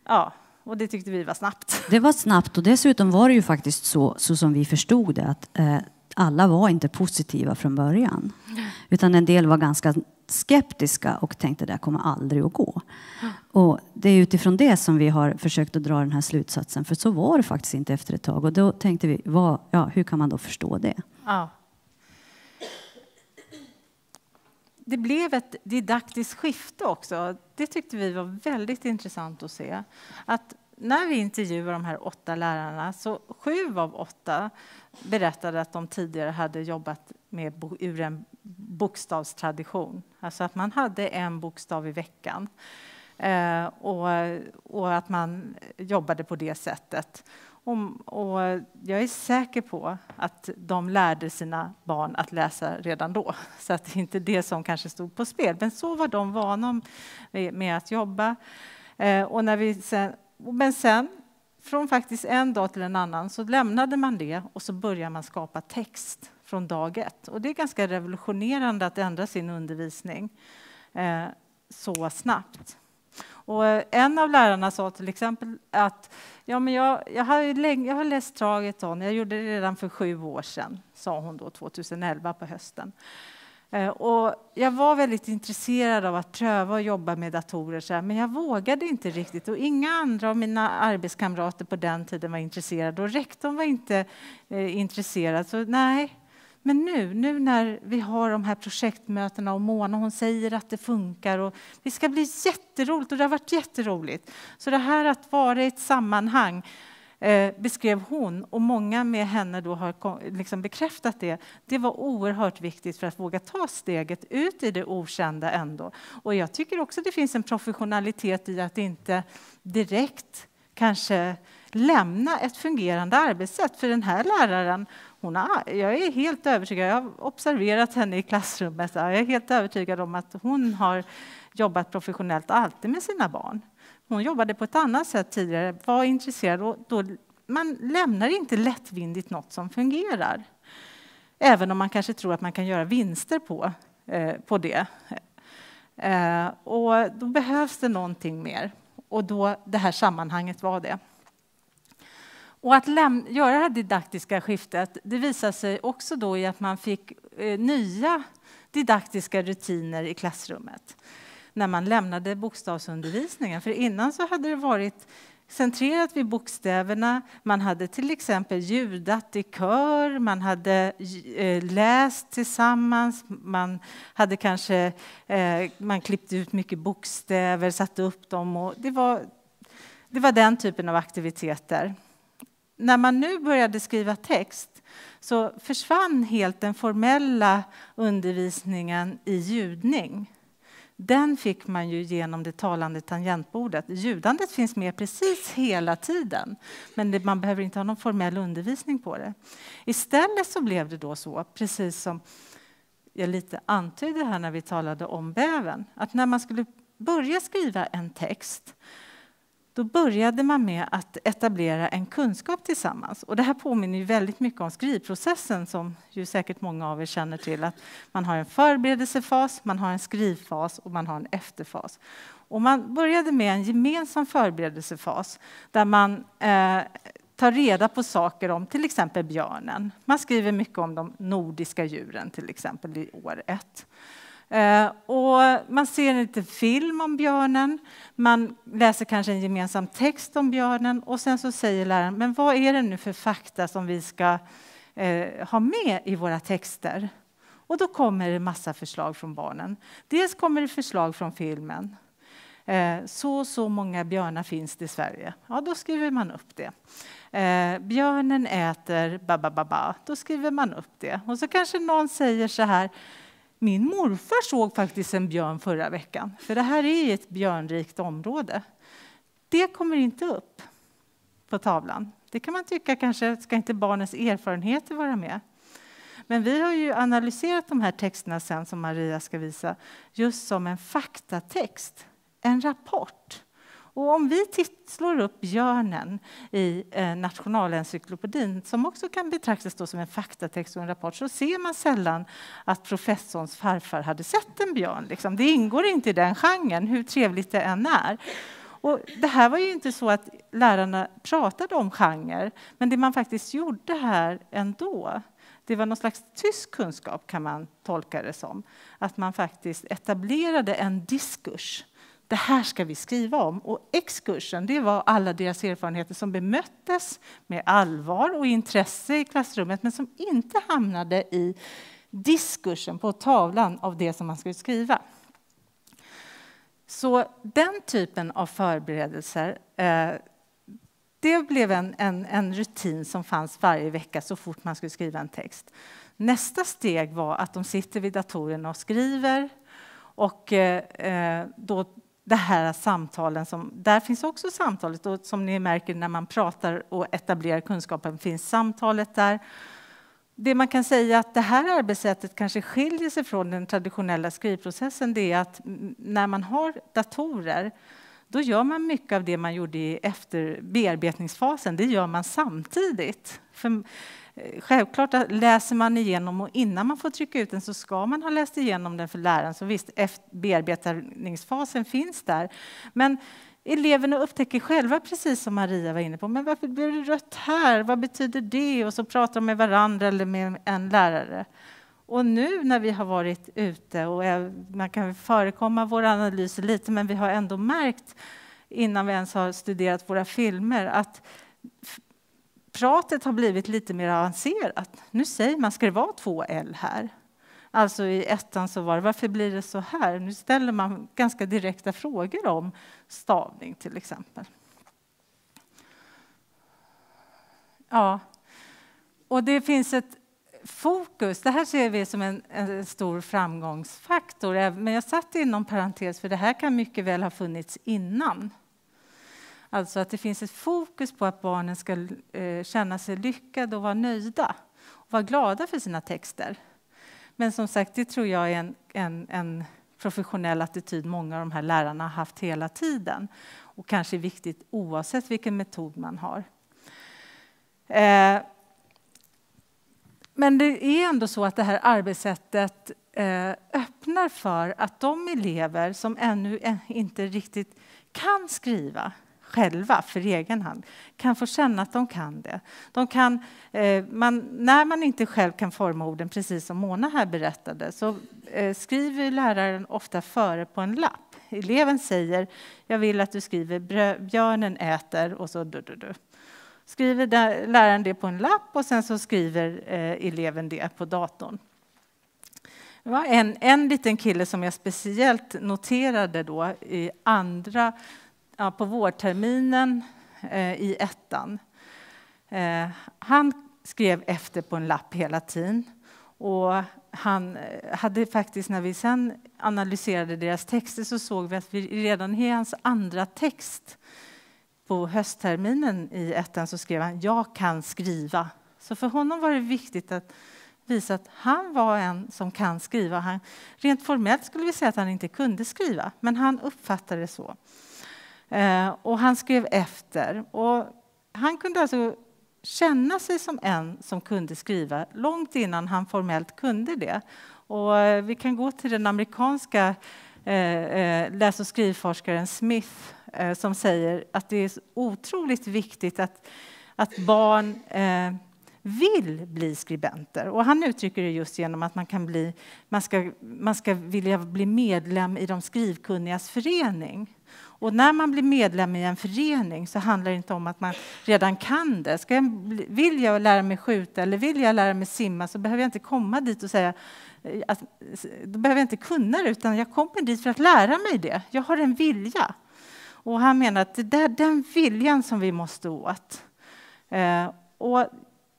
Ja, och det tyckte vi var snabbt. Det var snabbt och dessutom var det ju faktiskt så, så som vi förstod det, att eh, alla var inte positiva från början. Utan en del var ganska skeptiska och tänkte det kommer aldrig att gå. Och det är utifrån det som vi har försökt att dra den här slutsatsen. För så var det faktiskt inte efter ett tag. Och då tänkte vi, vad, ja, hur kan man då förstå det? Ja. Det blev ett didaktiskt skifte också. Det tyckte vi var väldigt intressant att se. Att när vi intervjuade de här åtta lärarna så sju av åtta berättade att de tidigare hade jobbat med, ur en bokstavstradition. Alltså att man hade en bokstav i veckan. Eh, och, och, att man jobbade på det sättet. Och, och, jag är säker på att de lärde sina barn att läsa redan då. Så att det inte det som kanske stod på spel. Men så var de vana med, med att jobba. Eh, och när vi sen, men sen, från faktiskt en dag till en annan, så lämnade man det och så började man skapa text från dag ett. Och det är ganska revolutionerande att ändra sin undervisning eh, så snabbt. Och eh, en av lärarna sa till exempel att ja, men jag, jag, har, länge, jag har läst Trageton, jag gjorde det redan för sju år sedan, sa hon då 2011 på hösten. Eh, och jag var väldigt intresserad av att pröva att jobba med datorer, men jag vågade inte riktigt. Och inga andra av mina arbetskamrater på den tiden var intresserade och rektorn var inte eh, intresserad. Så nej, men nu, nu när vi har de här projektmötena och Mona hon säger att det funkar och det ska bli jätteroligt och det har varit jätteroligt. Så det här att vara i ett sammanhang eh, beskrev hon och många med henne då har liksom bekräftat det. Det var oerhört viktigt för att våga ta steget ut i det okända ändå. Och jag tycker också det finns en professionalitet i att inte direkt kanske lämna ett fungerande arbetssätt. För den här läraren hon har, jag är helt övertygad, jag har observerat henne i klassrummet, jag är helt övertygad om att hon har jobbat professionellt alltid med sina barn. Hon jobbade på ett annat sätt tidigare, var intresserad och då, man lämnar inte lättvindigt något som fungerar. Även om man kanske tror att man kan göra vinster på eh, på det. Eh, och då behövs det någonting mer. Och då det här sammanhanget var det. Och att göra det här didaktiska skiftet det visade sig också då i att man fick eh, nya didaktiska rutiner i klassrummet när man lämnade bokstavsundervisningen. För innan så hade det varit centrerat vid bokstäverna. Man hade till exempel ljudat i kör, man hade eh, läst tillsammans, man hade kanske eh, man klippt ut mycket bokstäver, satt upp dem. Och det, var, det var den typen av aktiviteter. När man nu började skriva text så försvann helt den formella undervisningen i ljudning. Den fick man ju genom det talande tangentbordet. Ljudandet finns med precis hela tiden, men det, man behöver inte ha någon formell undervisning på det. Istället så blev det då så, precis som jag lite antydde här när vi talade om bäven, att när man skulle börja skriva en text då började man med att etablera en kunskap tillsammans. Och det här påminner ju väldigt mycket om skrivprocessen som ju säkert många av er känner till. Att man har en förberedelsefas, man har en skrivfas och man har en efterfas. Och man började med en gemensam förberedelsefas där man eh, tar reda på saker om till exempel björnen. Man skriver mycket om de nordiska djuren till exempel i år ett. Eh, och man ser en liten film om björnen, man läser kanske en gemensam text om björnen och sen så säger läraren, men vad är det nu för fakta som vi ska eh, ha med i våra texter? Och då kommer det massa förslag från barnen. Dels kommer det förslag från filmen. Eh, så och så många björnar finns det i Sverige. Ja, då skriver man upp det. Eh, björnen äter ba, ba, ba, ba. Då skriver man upp det. Och så kanske någon säger så här min morfar såg faktiskt en björn förra veckan, för det här är ett björnrikt område. Det kommer inte upp på tavlan. Det kan man tycka kanske, ska inte barnens erfarenheter vara med? Men vi har ju analyserat de här texterna sen, som Maria ska visa, just som en faktatext, en rapport. Och om vi slår upp björnen i eh, Nationalencyklopedin, som också kan betraktas som en faktatext och en rapport, så ser man sällan att professorns farfar hade sett en björn. Liksom. Det ingår inte i den genren, hur trevligt det än är. Och det här var ju inte så att lärarna pratade om genre, men det man faktiskt gjorde här ändå, det var någon slags tysk kunskap kan man tolka det som. Att man faktiskt etablerade en diskurs det här ska vi skriva om. Och exkursen, det var alla deras erfarenheter som bemöttes med allvar och intresse i klassrummet, men som inte hamnade i diskursen på tavlan av det som man skulle skriva. Så den typen av förberedelser eh, det blev en, en, en, rutin som fanns varje vecka så fort man skulle skriva en text. Nästa steg var att de sitter vid datorerna och skriver. Och eh, eh då det här samtalen. Som, där finns också samtalet och som ni märker när man pratar och etablerar kunskapen finns samtalet där. Det man kan säga att det här arbetssättet kanske skiljer sig från den traditionella skrivprocessen det är att när man har datorer då gör man mycket av det man gjorde i efter bearbetningsfasen, det gör man samtidigt. För Eh, självklart läser man igenom och innan man får trycka ut den så ska man ha läst igenom den för läraren. Så visst, bearbetningsfasen finns där. Men eleverna upptäcker själva, precis som Maria var inne på, men varför blir det rött här? Vad betyder det? Och så pratar de med varandra eller med en lärare. Och nu när vi har varit ute, och man kan förekomma våra analyser lite, men vi har ändå märkt innan vi ens har studerat våra filmer att pratet har blivit lite mer avancerat. Nu säger man, ska det vara två L här? Alltså i ettan så var det, varför blir det så här? Nu ställer man ganska direkta frågor om stavning till exempel. Ja, och det finns ett fokus. Det här ser vi som en, en, stor framgångsfaktor. Men jag satt inom parentes, för det här kan mycket väl ha funnits innan. Alltså att det finns ett fokus på att barnen ska eh, känna sig lyckade och vara nöjda och vara glada för sina texter. Men som sagt, det tror jag är en, en, en professionell attityd många av de här lärarna har haft hela tiden och kanske är viktigt oavsett vilken metod man har. Eh, Men det är ändå så att det här arbetssättet eh, öppnar för att de elever som ännu eh, inte riktigt kan skriva själva för egen hand kan få känna att de kan det. De kan, eh, man, när man inte själv kan forma orden, precis som Mona här berättade, så eh, skriver läraren ofta före på en lapp. Eleven säger jag vill att du skriver björnen äter och så du, du, du. Skriver där, läraren det på en lapp och sen så skriver eh, eleven det på datorn. Det var en, en liten kille som jag speciellt noterade då i andra ja, på vårterminen eh, i ettan. Eh, han skrev efter på en lapp hela tiden. Och han eh, hade faktiskt, när vi sen analyserade deras texter så såg vi att vi redan i hans andra text på höstterminen i ettan så skrev han ”Jag kan skriva”. Så för honom var det viktigt att visa att han var en som kan skriva. Han, rent formellt skulle vi säga att han inte kunde skriva, men han uppfattade det så. Eh, och han skrev efter. Och han kunde alltså känna sig som en som kunde skriva långt innan han formellt kunde det. Och eh, vi kan gå till den amerikanska eh, läs och skrivforskaren Smith som säger att det är otroligt viktigt att, att barn vill bli skribenter. Och han uttrycker det just genom att man, kan bli, man, ska, man ska vilja bli medlem i de skrivkunnigas förening. Och när man blir medlem i en förening så handlar det inte om att man redan kan det. Ska jag, vill jag lära mig skjuta eller vill jag lära mig simma så behöver jag inte komma dit och säga eh, att, då behöver jag inte kunna det, utan jag kommer dit för att lära mig det. Jag har en vilja. Och han menar att det är den viljan som vi måste åt. Eh, och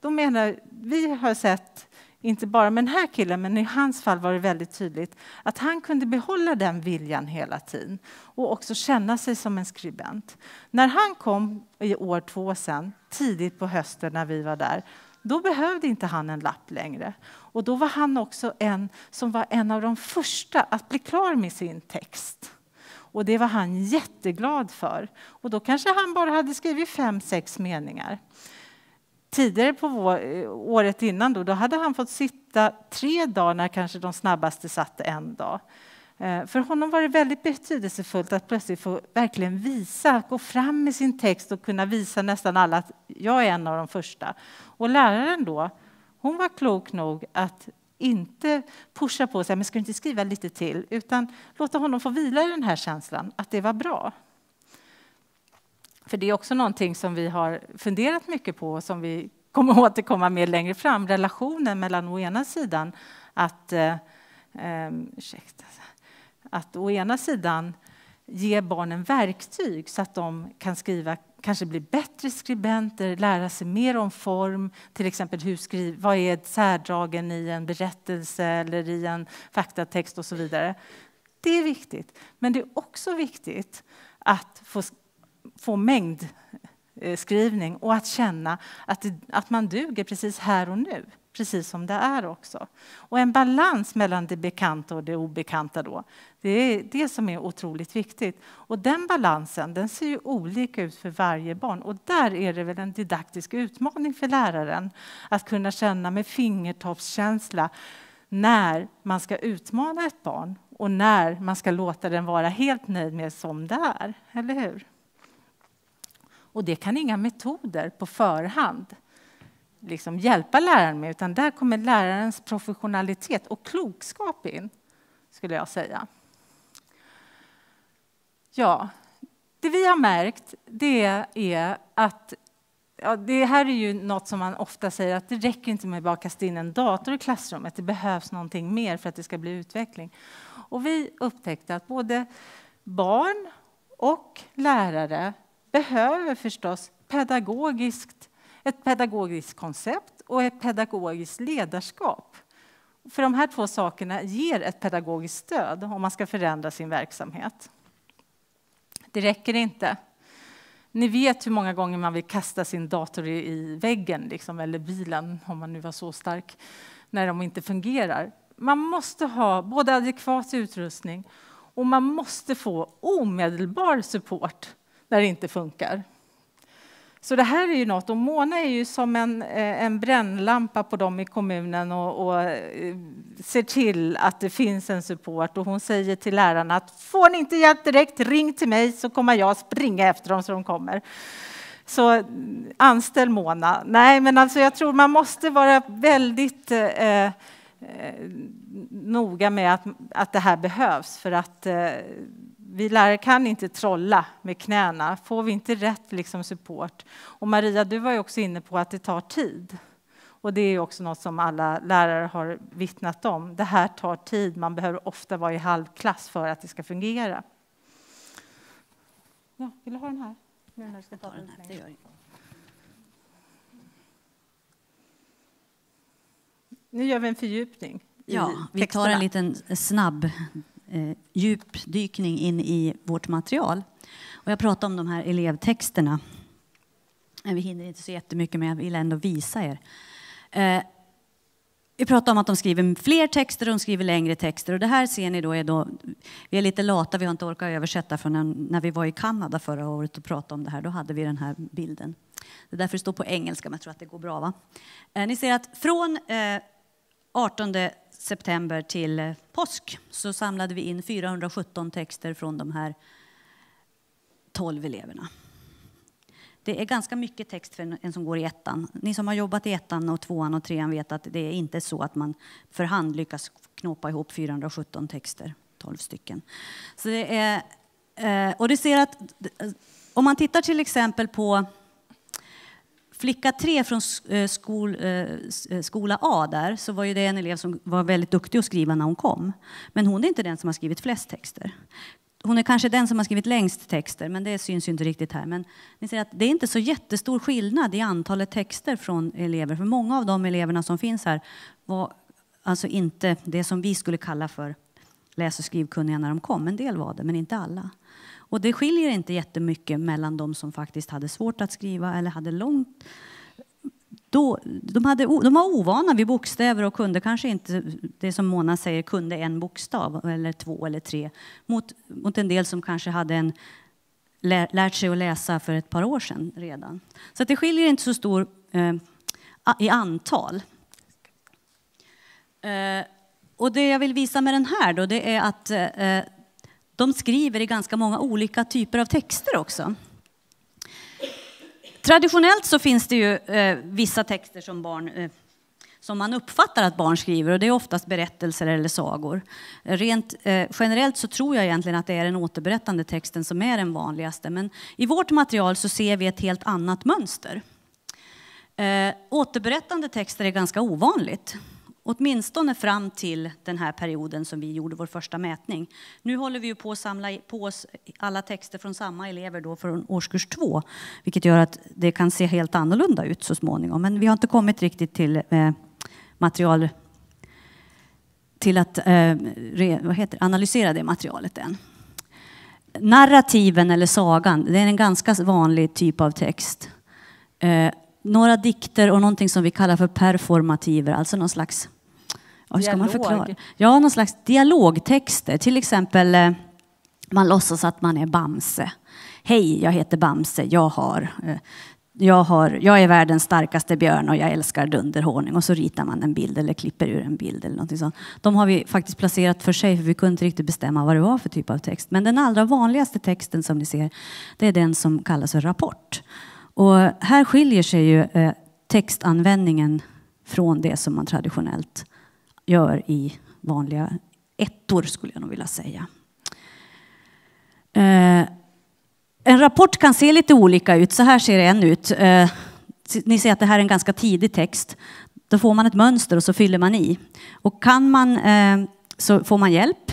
då menar vi har sett inte bara med den här killen, men i hans fall var det väldigt tydligt att han kunde behålla den viljan hela tiden och också känna sig som en skribent. När han kom i år två sen, tidigt på hösten när vi var där, då behövde inte han en lapp längre. Och då var han också en som var en av de första att bli klar med sin text. Och det var han jätteglad för. Och då kanske han bara hade skrivit fem, sex meningar. Tidigare på vår, eh, året innan då, då hade han fått sitta tre dagar när kanske de snabbaste satt en dag. Eh, för honom var det väldigt betydelsefullt att plötsligt få verkligen visa, gå fram med sin text och kunna visa nästan alla att jag är en av de första. Och läraren då, hon var klok nog att inte pusha på sig, men ska du inte skriva lite till? Utan låta honom få vila i den här känslan, att det var bra. För det är också någonting som vi har funderat mycket på och som vi kommer återkomma med längre fram. Relationen mellan å ena sidan att, eh, eh, ursäkta, att å ena sidan ge barnen verktyg så att de kan skriva kanske bli bättre skribenter, lära sig mer om form, till exempel hur skriv, vad är särdragen i en berättelse eller i en faktatext och så vidare. Det är viktigt, men det är också viktigt att få få mängdskrivning eh, och att känna att, det, att man duger precis här och nu, precis som det är också. Och en balans mellan det bekanta och det obekanta då, det är det som är otroligt viktigt. Och den balansen den ser ju olika ut för varje barn och där är det väl en didaktisk utmaning för läraren att kunna känna med fingertoppskänsla när man ska utmana ett barn och när man ska låta den vara helt nöjd med som det är, eller hur? Och det kan inga metoder på förhand liksom hjälpa läraren med, utan där kommer lärarens professionalitet och klokskap in, skulle jag säga. Ja, det vi har märkt det är att ja, det här är ju något som man ofta säger att det räcker inte med att bara kasta in en dator i klassrummet. Det behövs någonting mer för att det ska bli utveckling. Och vi upptäckte att både barn och lärare behöver förstås pedagogiskt, ett pedagogiskt koncept och ett pedagogiskt ledarskap. För de här två sakerna ger ett pedagogiskt stöd om man ska förändra sin verksamhet. Det räcker inte. Ni vet hur många gånger man vill kasta sin dator i väggen liksom, eller bilen, om man nu var så stark, när de inte fungerar. Man måste ha både adekvat utrustning och man måste få omedelbar support när det inte funkar. Så det här är ju något, och Mona är ju som en, eh, en brännlampa på dem i kommunen och, och eh, ser till att det finns en support. Och hon säger till lärarna att får ni inte hjälp direkt, ring till mig så kommer jag springa efter dem så de kommer. Så anställ Mona. Nej, men alltså jag tror man måste vara väldigt eh, eh, noga med att, att det här behövs för att eh, vi lärare kan inte trolla med knäna. Får vi inte rätt liksom, support? Och Maria, du var också inne på att det tar tid. Och det är också något som alla lärare har vittnat om. Det här tar tid. Man behöver ofta vara i halvklass för att det ska fungera. Ja, vill du ha den här? Nu när du ska ta den här. Det gör Nu gör vi en fördjupning. Ja, vi tar en liten snabb eh, djupdykning in i vårt material. Och jag pratar om de här elevtexterna. Eh, vi hinner inte så jättemycket, men jag vill ändå visa er. Eh, vi pratar om att de skriver fler texter och de skriver längre texter. Och det här ser ni då är då, vi är lite lata, vi har inte orkat översätta från när vi var i Kanada förra året och pratade om det här. Då hade vi den här bilden. Det är därför det står på engelska, men jag tror att det går bra. Va? Eh, ni ser att från eh, 18 september till eh, påsk så samlade vi in 417 texter från de här 12 eleverna. Det är ganska mycket text för en som går i ettan. Ni som har jobbat i ettan och tvåan och trean vet att det är inte så att man för hand lyckas knåpa ihop 417 texter, 12 stycken. Så det är, eh, och det ser att eh, om man tittar till exempel på flicka 3 från eh, skol, eh, eh, skola A där så var ju det en elev som var väldigt duktig att skriva när hon kom. Men hon är inte den som har skrivit flest texter hon är kanske den som har skrivit längst texter, men det syns ju inte riktigt här. Men ni ser att det är inte så jättestor skillnad i antalet texter från elever. För många av de eleverna som finns här var alltså inte det som vi skulle kalla för läs och skrivkunniga när de kom. En del var det, men inte alla. Och det skiljer inte jättemycket mellan de som faktiskt hade svårt att skriva eller hade långt då, de, hade, de var ovana vid bokstäver och kunde kanske inte, det som Mona säger, kunde en bokstav eller två eller tre. Mot, mot en del som kanske hade en, lärt sig att läsa för ett par år sedan redan. Så det skiljer inte så stor eh, i antal. Eh, och det jag vill visa med den här då, det är att eh, de skriver i ganska många olika typer av texter också. Traditionellt så finns det ju eh, vissa texter som barn eh, som man uppfattar att barn skriver och det är oftast berättelser eller sagor. Rent eh, generellt så tror jag egentligen att det är den återberättande texten som är den vanligaste men i vårt material så ser vi ett helt annat mönster. Eh, återberättande texter är ganska ovanligt. Åtminstone fram till den här perioden som vi gjorde vår första mätning. Nu håller vi på att samla på oss alla texter från samma elever då från årskurs två, vilket gör att det kan se helt annorlunda ut så småningom. Men vi har inte kommit riktigt till eh, material till att eh, re, vad heter, analysera det materialet än. Narrativen eller sagan, det är en ganska vanlig typ av text. Eh, några dikter och någonting som vi kallar för performativer, alltså någon slags hur ska man förklara? Ja, någon slags dialogtexter. Till exempel, eh, man låtsas att man är Bamse. Hej, jag heter Bamse. Jag, har, eh, jag, har, jag är världens starkaste björn och jag älskar dunderhonung. Och så ritar man en bild eller klipper ur en bild. eller något sånt. De har vi faktiskt placerat för sig, för vi kunde inte riktigt bestämma vad det var för typ av text. Men den allra vanligaste texten som ni ser, det är den som kallas för rapport. Och här skiljer sig ju eh, textanvändningen från det som man traditionellt gör i vanliga ettor, skulle jag nog vilja säga. Eh, en rapport kan se lite olika ut. Så här ser en ut. Eh, ni ser att det här är en ganska tidig text. Då får man ett mönster och så fyller man i. Och kan man så får man hjälp.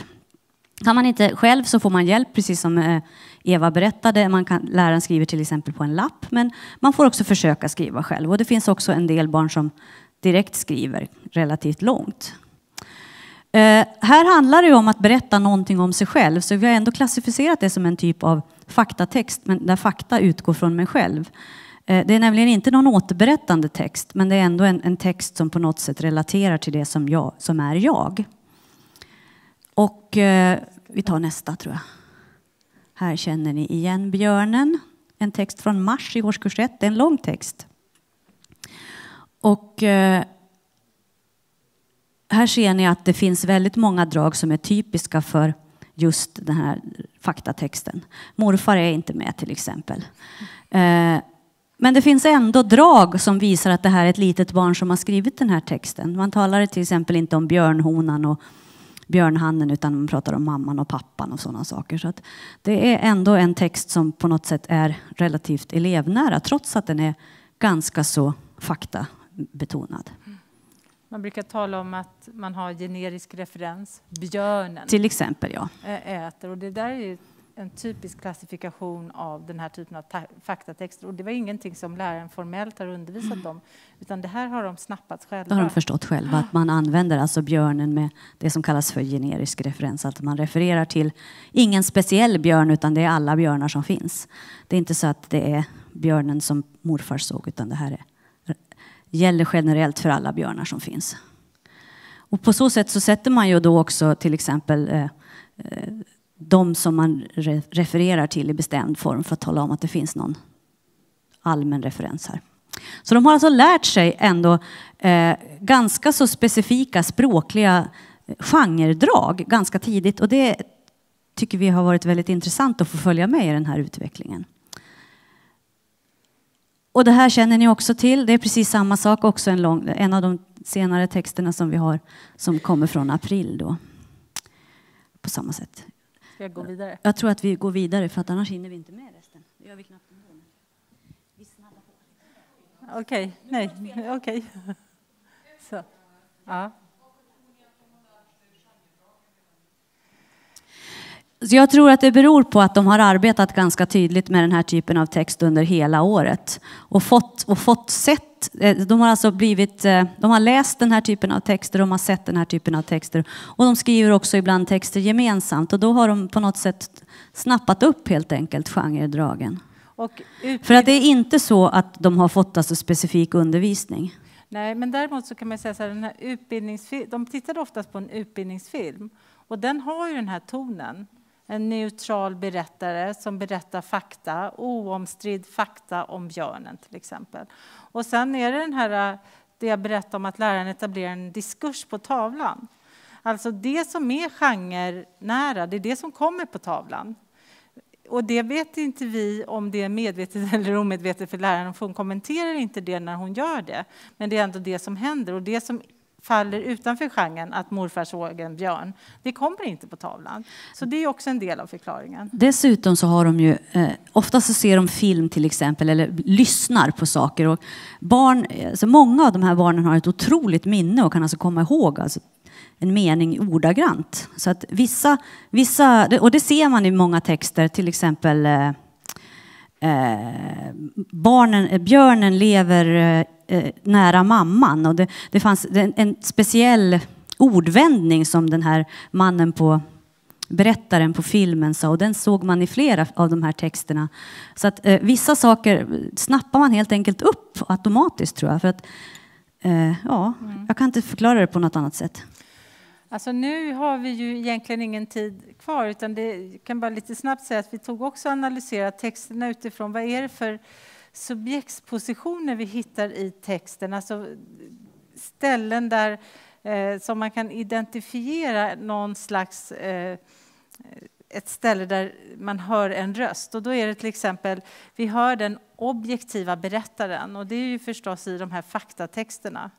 Kan man inte själv så får man hjälp, precis som Eva berättade. Man kan, läraren skriver till exempel på en lapp, men man får också försöka skriva själv. Och det finns också en del barn som direkt skriver relativt långt. Eh, här handlar det om att berätta någonting om sig själv, så vi har ändå klassificerat det som en typ av faktatext, men där fakta utgår från mig själv. Eh, det är nämligen inte någon återberättande text, men det är ändå en, en, text som på något sätt relaterar till det som, jag, som är jag. Och eh, vi tar nästa, tror jag. Här känner ni igen björnen. en text från mars i årskurs 1. Det är en lång text. Och eh, här ser ni att det finns väldigt många drag som är typiska för just den här faktatexten. Morfar är inte med till exempel. Eh, men det finns ändå drag som visar att det här är ett litet barn som har skrivit den här texten. Man talar till exempel inte om björnhonan och björnhannen utan man pratar om mamman och pappan och sådana saker. Så det är ändå en text som på något sätt är relativt elevnära trots att den är ganska så faktabetonad. Man brukar tala om att man har generisk referens. Björnen Till exempel, ja. äter. Och det där är en typisk klassifikation av den här typen av faktatexter. Och det var ingenting som läraren formellt har undervisat om, utan det här har de snappat själva. Det har de förstått själva, att man använder alltså björnen med det som kallas för generisk referens. Att man refererar till ingen speciell björn, utan det är alla björnar som finns. Det är inte så att det är björnen som morfar såg, utan det här är, gäller generellt för alla björnar som finns. Och på så sätt så sätter man ju då också till exempel eh, eh de som man refererar till i bestämd form för att tala om att det finns någon allmän referens här. Så de har alltså lärt sig ändå eh, ganska så specifika språkliga eh, genredrag ganska tidigt och det tycker vi har varit väldigt intressant att få följa med i den här utvecklingen. Och det här känner ni också till. Det är precis samma sak också en, lång, en av de senare texterna som vi har som kommer från april då. På samma sätt. Ska jag gå vidare? Jag tror att vi går vidare för att annars hinner vi inte med resten. Det gör vi knappt ändå. Vi Okej, nej, okej. Okay. Så. Ja. Så jag tror att det beror på att de har arbetat ganska tydligt med den här typen av text under hela året och fått, och fått sett, eh, de har alltså blivit, eh, de har läst den här typen av texter, de har sett den här typen av texter och de skriver också ibland texter gemensamt och då har de på något sätt snappat upp helt enkelt genredragen. För att det är inte så att de har fått alltså specifik undervisning. Nej, men däremot så kan man säga så här, den här utbildningsfilm, de tittade oftast på en utbildningsfilm och den har ju den här tonen en neutral berättare som berättar fakta, oomstridd fakta om björnen till exempel. Och sen är det den här, det jag berättade om att läraren etablerar en diskurs på tavlan. Alltså det som är genrenära, det är det som kommer på tavlan. Och det vet inte vi om det är medvetet [laughs] eller omedvetet för läraren, för hon kommenterar inte det när hon gör det. Men det är ändå det som händer. Och det som faller utanför genren att morfar såg en björn. Det kommer inte på tavlan. Så det är också en del av förklaringen. Dessutom så har de ju, eh, ofta så ser de film till exempel eller lyssnar på saker. Och barn, alltså många av de här barnen har ett otroligt minne och kan alltså komma ihåg alltså, en mening ordagrant. Så att vissa, vissa, och det ser man i många texter, till exempel eh, eh barnen, björnen lever eh, eh, nära mamman. Och det, det fanns en, en, speciell ordvändning som den här mannen på berättaren på filmen sa och den såg man i flera av de här texterna. Så att eh, vissa saker snappar man helt enkelt upp automatiskt tror jag. För att, eh, ja, mm. Jag kan inte förklara det på något annat sätt. Alltså nu har vi ju egentligen ingen tid kvar utan det kan bara lite snabbt säga att vi tog också analysera texterna utifrån vad är det för subjektspositioner vi hittar i texten, alltså ställen där eh, som man kan identifiera någon slags eh, ett ställe där man hör en röst. Och då är det till exempel, vi hör den objektiva berättaren och det är ju förstås i de här faktatexterna.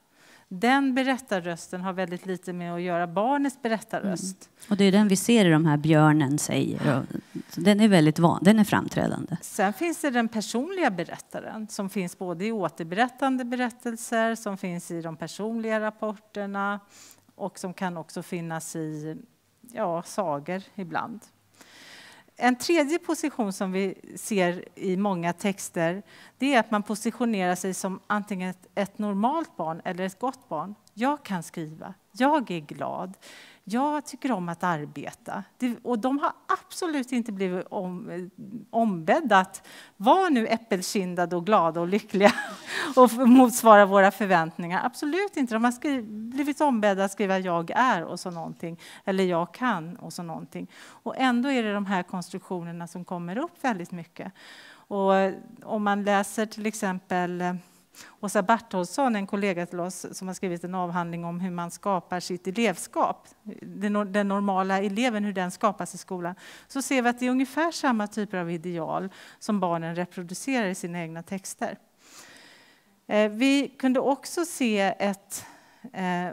Den berättarrösten har väldigt lite med att göra barnets berättarröst. Mm. Och det är den vi ser i de här björnen säger. den är väldigt van, den är framträdande. Sen finns det den personliga berättaren som finns både i återberättande berättelser, som finns i de personliga rapporterna och som kan också finnas i ja, sagor ibland. En tredje position som vi ser i många texter det är att man positionerar sig som antingen ett, ett normalt barn eller ett gott barn. Jag kan skriva, jag är glad, jag tycker om att arbeta. Och de har absolut inte blivit om, ombedda att vara nu äppelkindade och glada och lyckliga [laughs] och motsvara våra förväntningar. Absolut inte. De har skrivit, blivit ombedda att skriva jag är och så någonting, eller jag kan och så någonting. Och ändå är det de här konstruktionerna som kommer upp väldigt mycket. Och eh, om man läser till exempel eh, Åsa Bartholsson, en kollega till oss, som har skrivit en avhandling om hur man skapar sitt elevskap, den normala eleven, hur den skapas i skolan, så ser vi att det är ungefär samma typer av ideal som barnen reproducerar i sina egna texter. Eh, vi kunde också se ett, eh,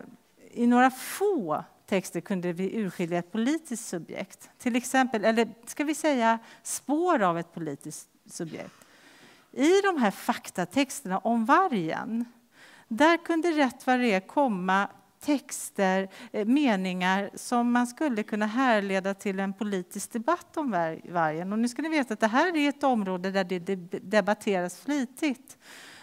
i några få texter kunde vi urskilja ett politiskt subjekt. Till exempel, eller ska vi säga spår av ett politiskt subjekt. I de här faktatexterna om vargen, där kunde rätt vad det komma texter, eh, meningar som man skulle kunna härleda till en politisk debatt om vargen. Och nu ska ni veta att det här är ett område där det debatteras flitigt.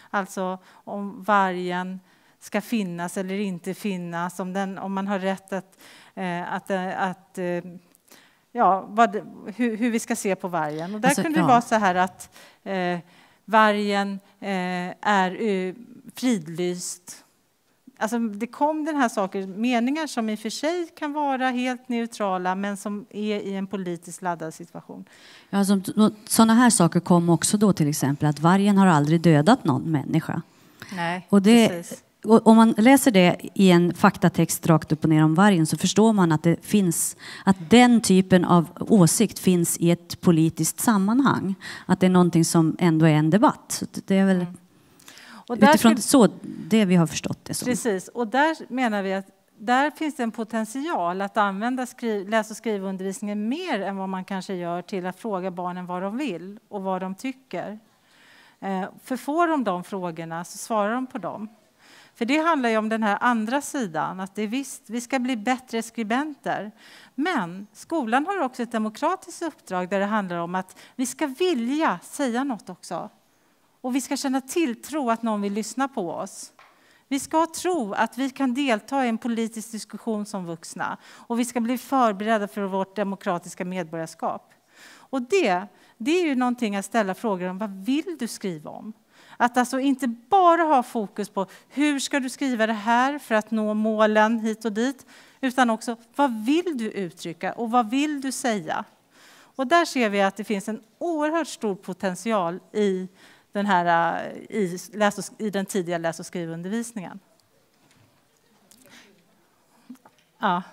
Alltså om vargen ska finnas eller inte finnas, om, den, om man har rätt att, eh, att, eh, att ja, vad, hur, hur, vi ska se på vargen. Och där alltså, kunde det vara så här att eh, vargen eh, är uh, fridlyst. Alltså, det kom den här saker, meningar som i och för sig kan vara helt neutrala men som är i en politiskt laddad situation. Ja, sådana här saker kom också då till exempel att vargen har aldrig dödat någon människa. Nej, och det, precis om man läser det i en faktatext rakt upp och ner om vargen så förstår man att det finns, att den typen av åsikt finns i ett politiskt sammanhang. Att det är någonting som ändå är en debatt. Det är väl mm. och utifrån så det vi har förstått det som. Precis, och där menar vi att där finns det en potential att använda skriv, läs och skrivundervisningen mer än vad man kanske gör till att fråga barnen vad de vill och vad de tycker. Eh, för får de de frågorna så svarar de på dem. För det handlar ju om den här andra sidan, att det är visst, vi ska bli bättre skribenter. Men skolan har också ett demokratiskt uppdrag där det handlar om att vi ska vilja säga något också. Och vi ska känna tilltro att någon vill lyssna på oss. Vi ska tro att vi kan delta i en politisk diskussion som vuxna och vi ska bli förberedda för vårt demokratiska medborgarskap. Och det, det är ju någonting att ställa frågor om. Vad vill du skriva om? Att alltså inte bara ha fokus på hur ska du skriva det här för att nå målen hit och dit, utan också vad vill du uttrycka och vad vill du säga? Och där ser vi att det finns en oerhört stor potential i den, här, eh, i, läs och, i den tidiga läs och skrivundervisningen. Ja,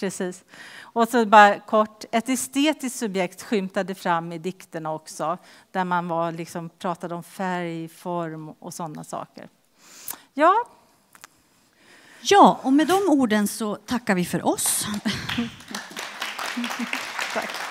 precis. Och så bara kort, ett estetiskt subjekt skymtade fram i dikterna också, där man var, liksom, pratade om färg, form och sådana saker. Ja. Ja, och med de orden så tackar vi för oss. [laughs] Tack.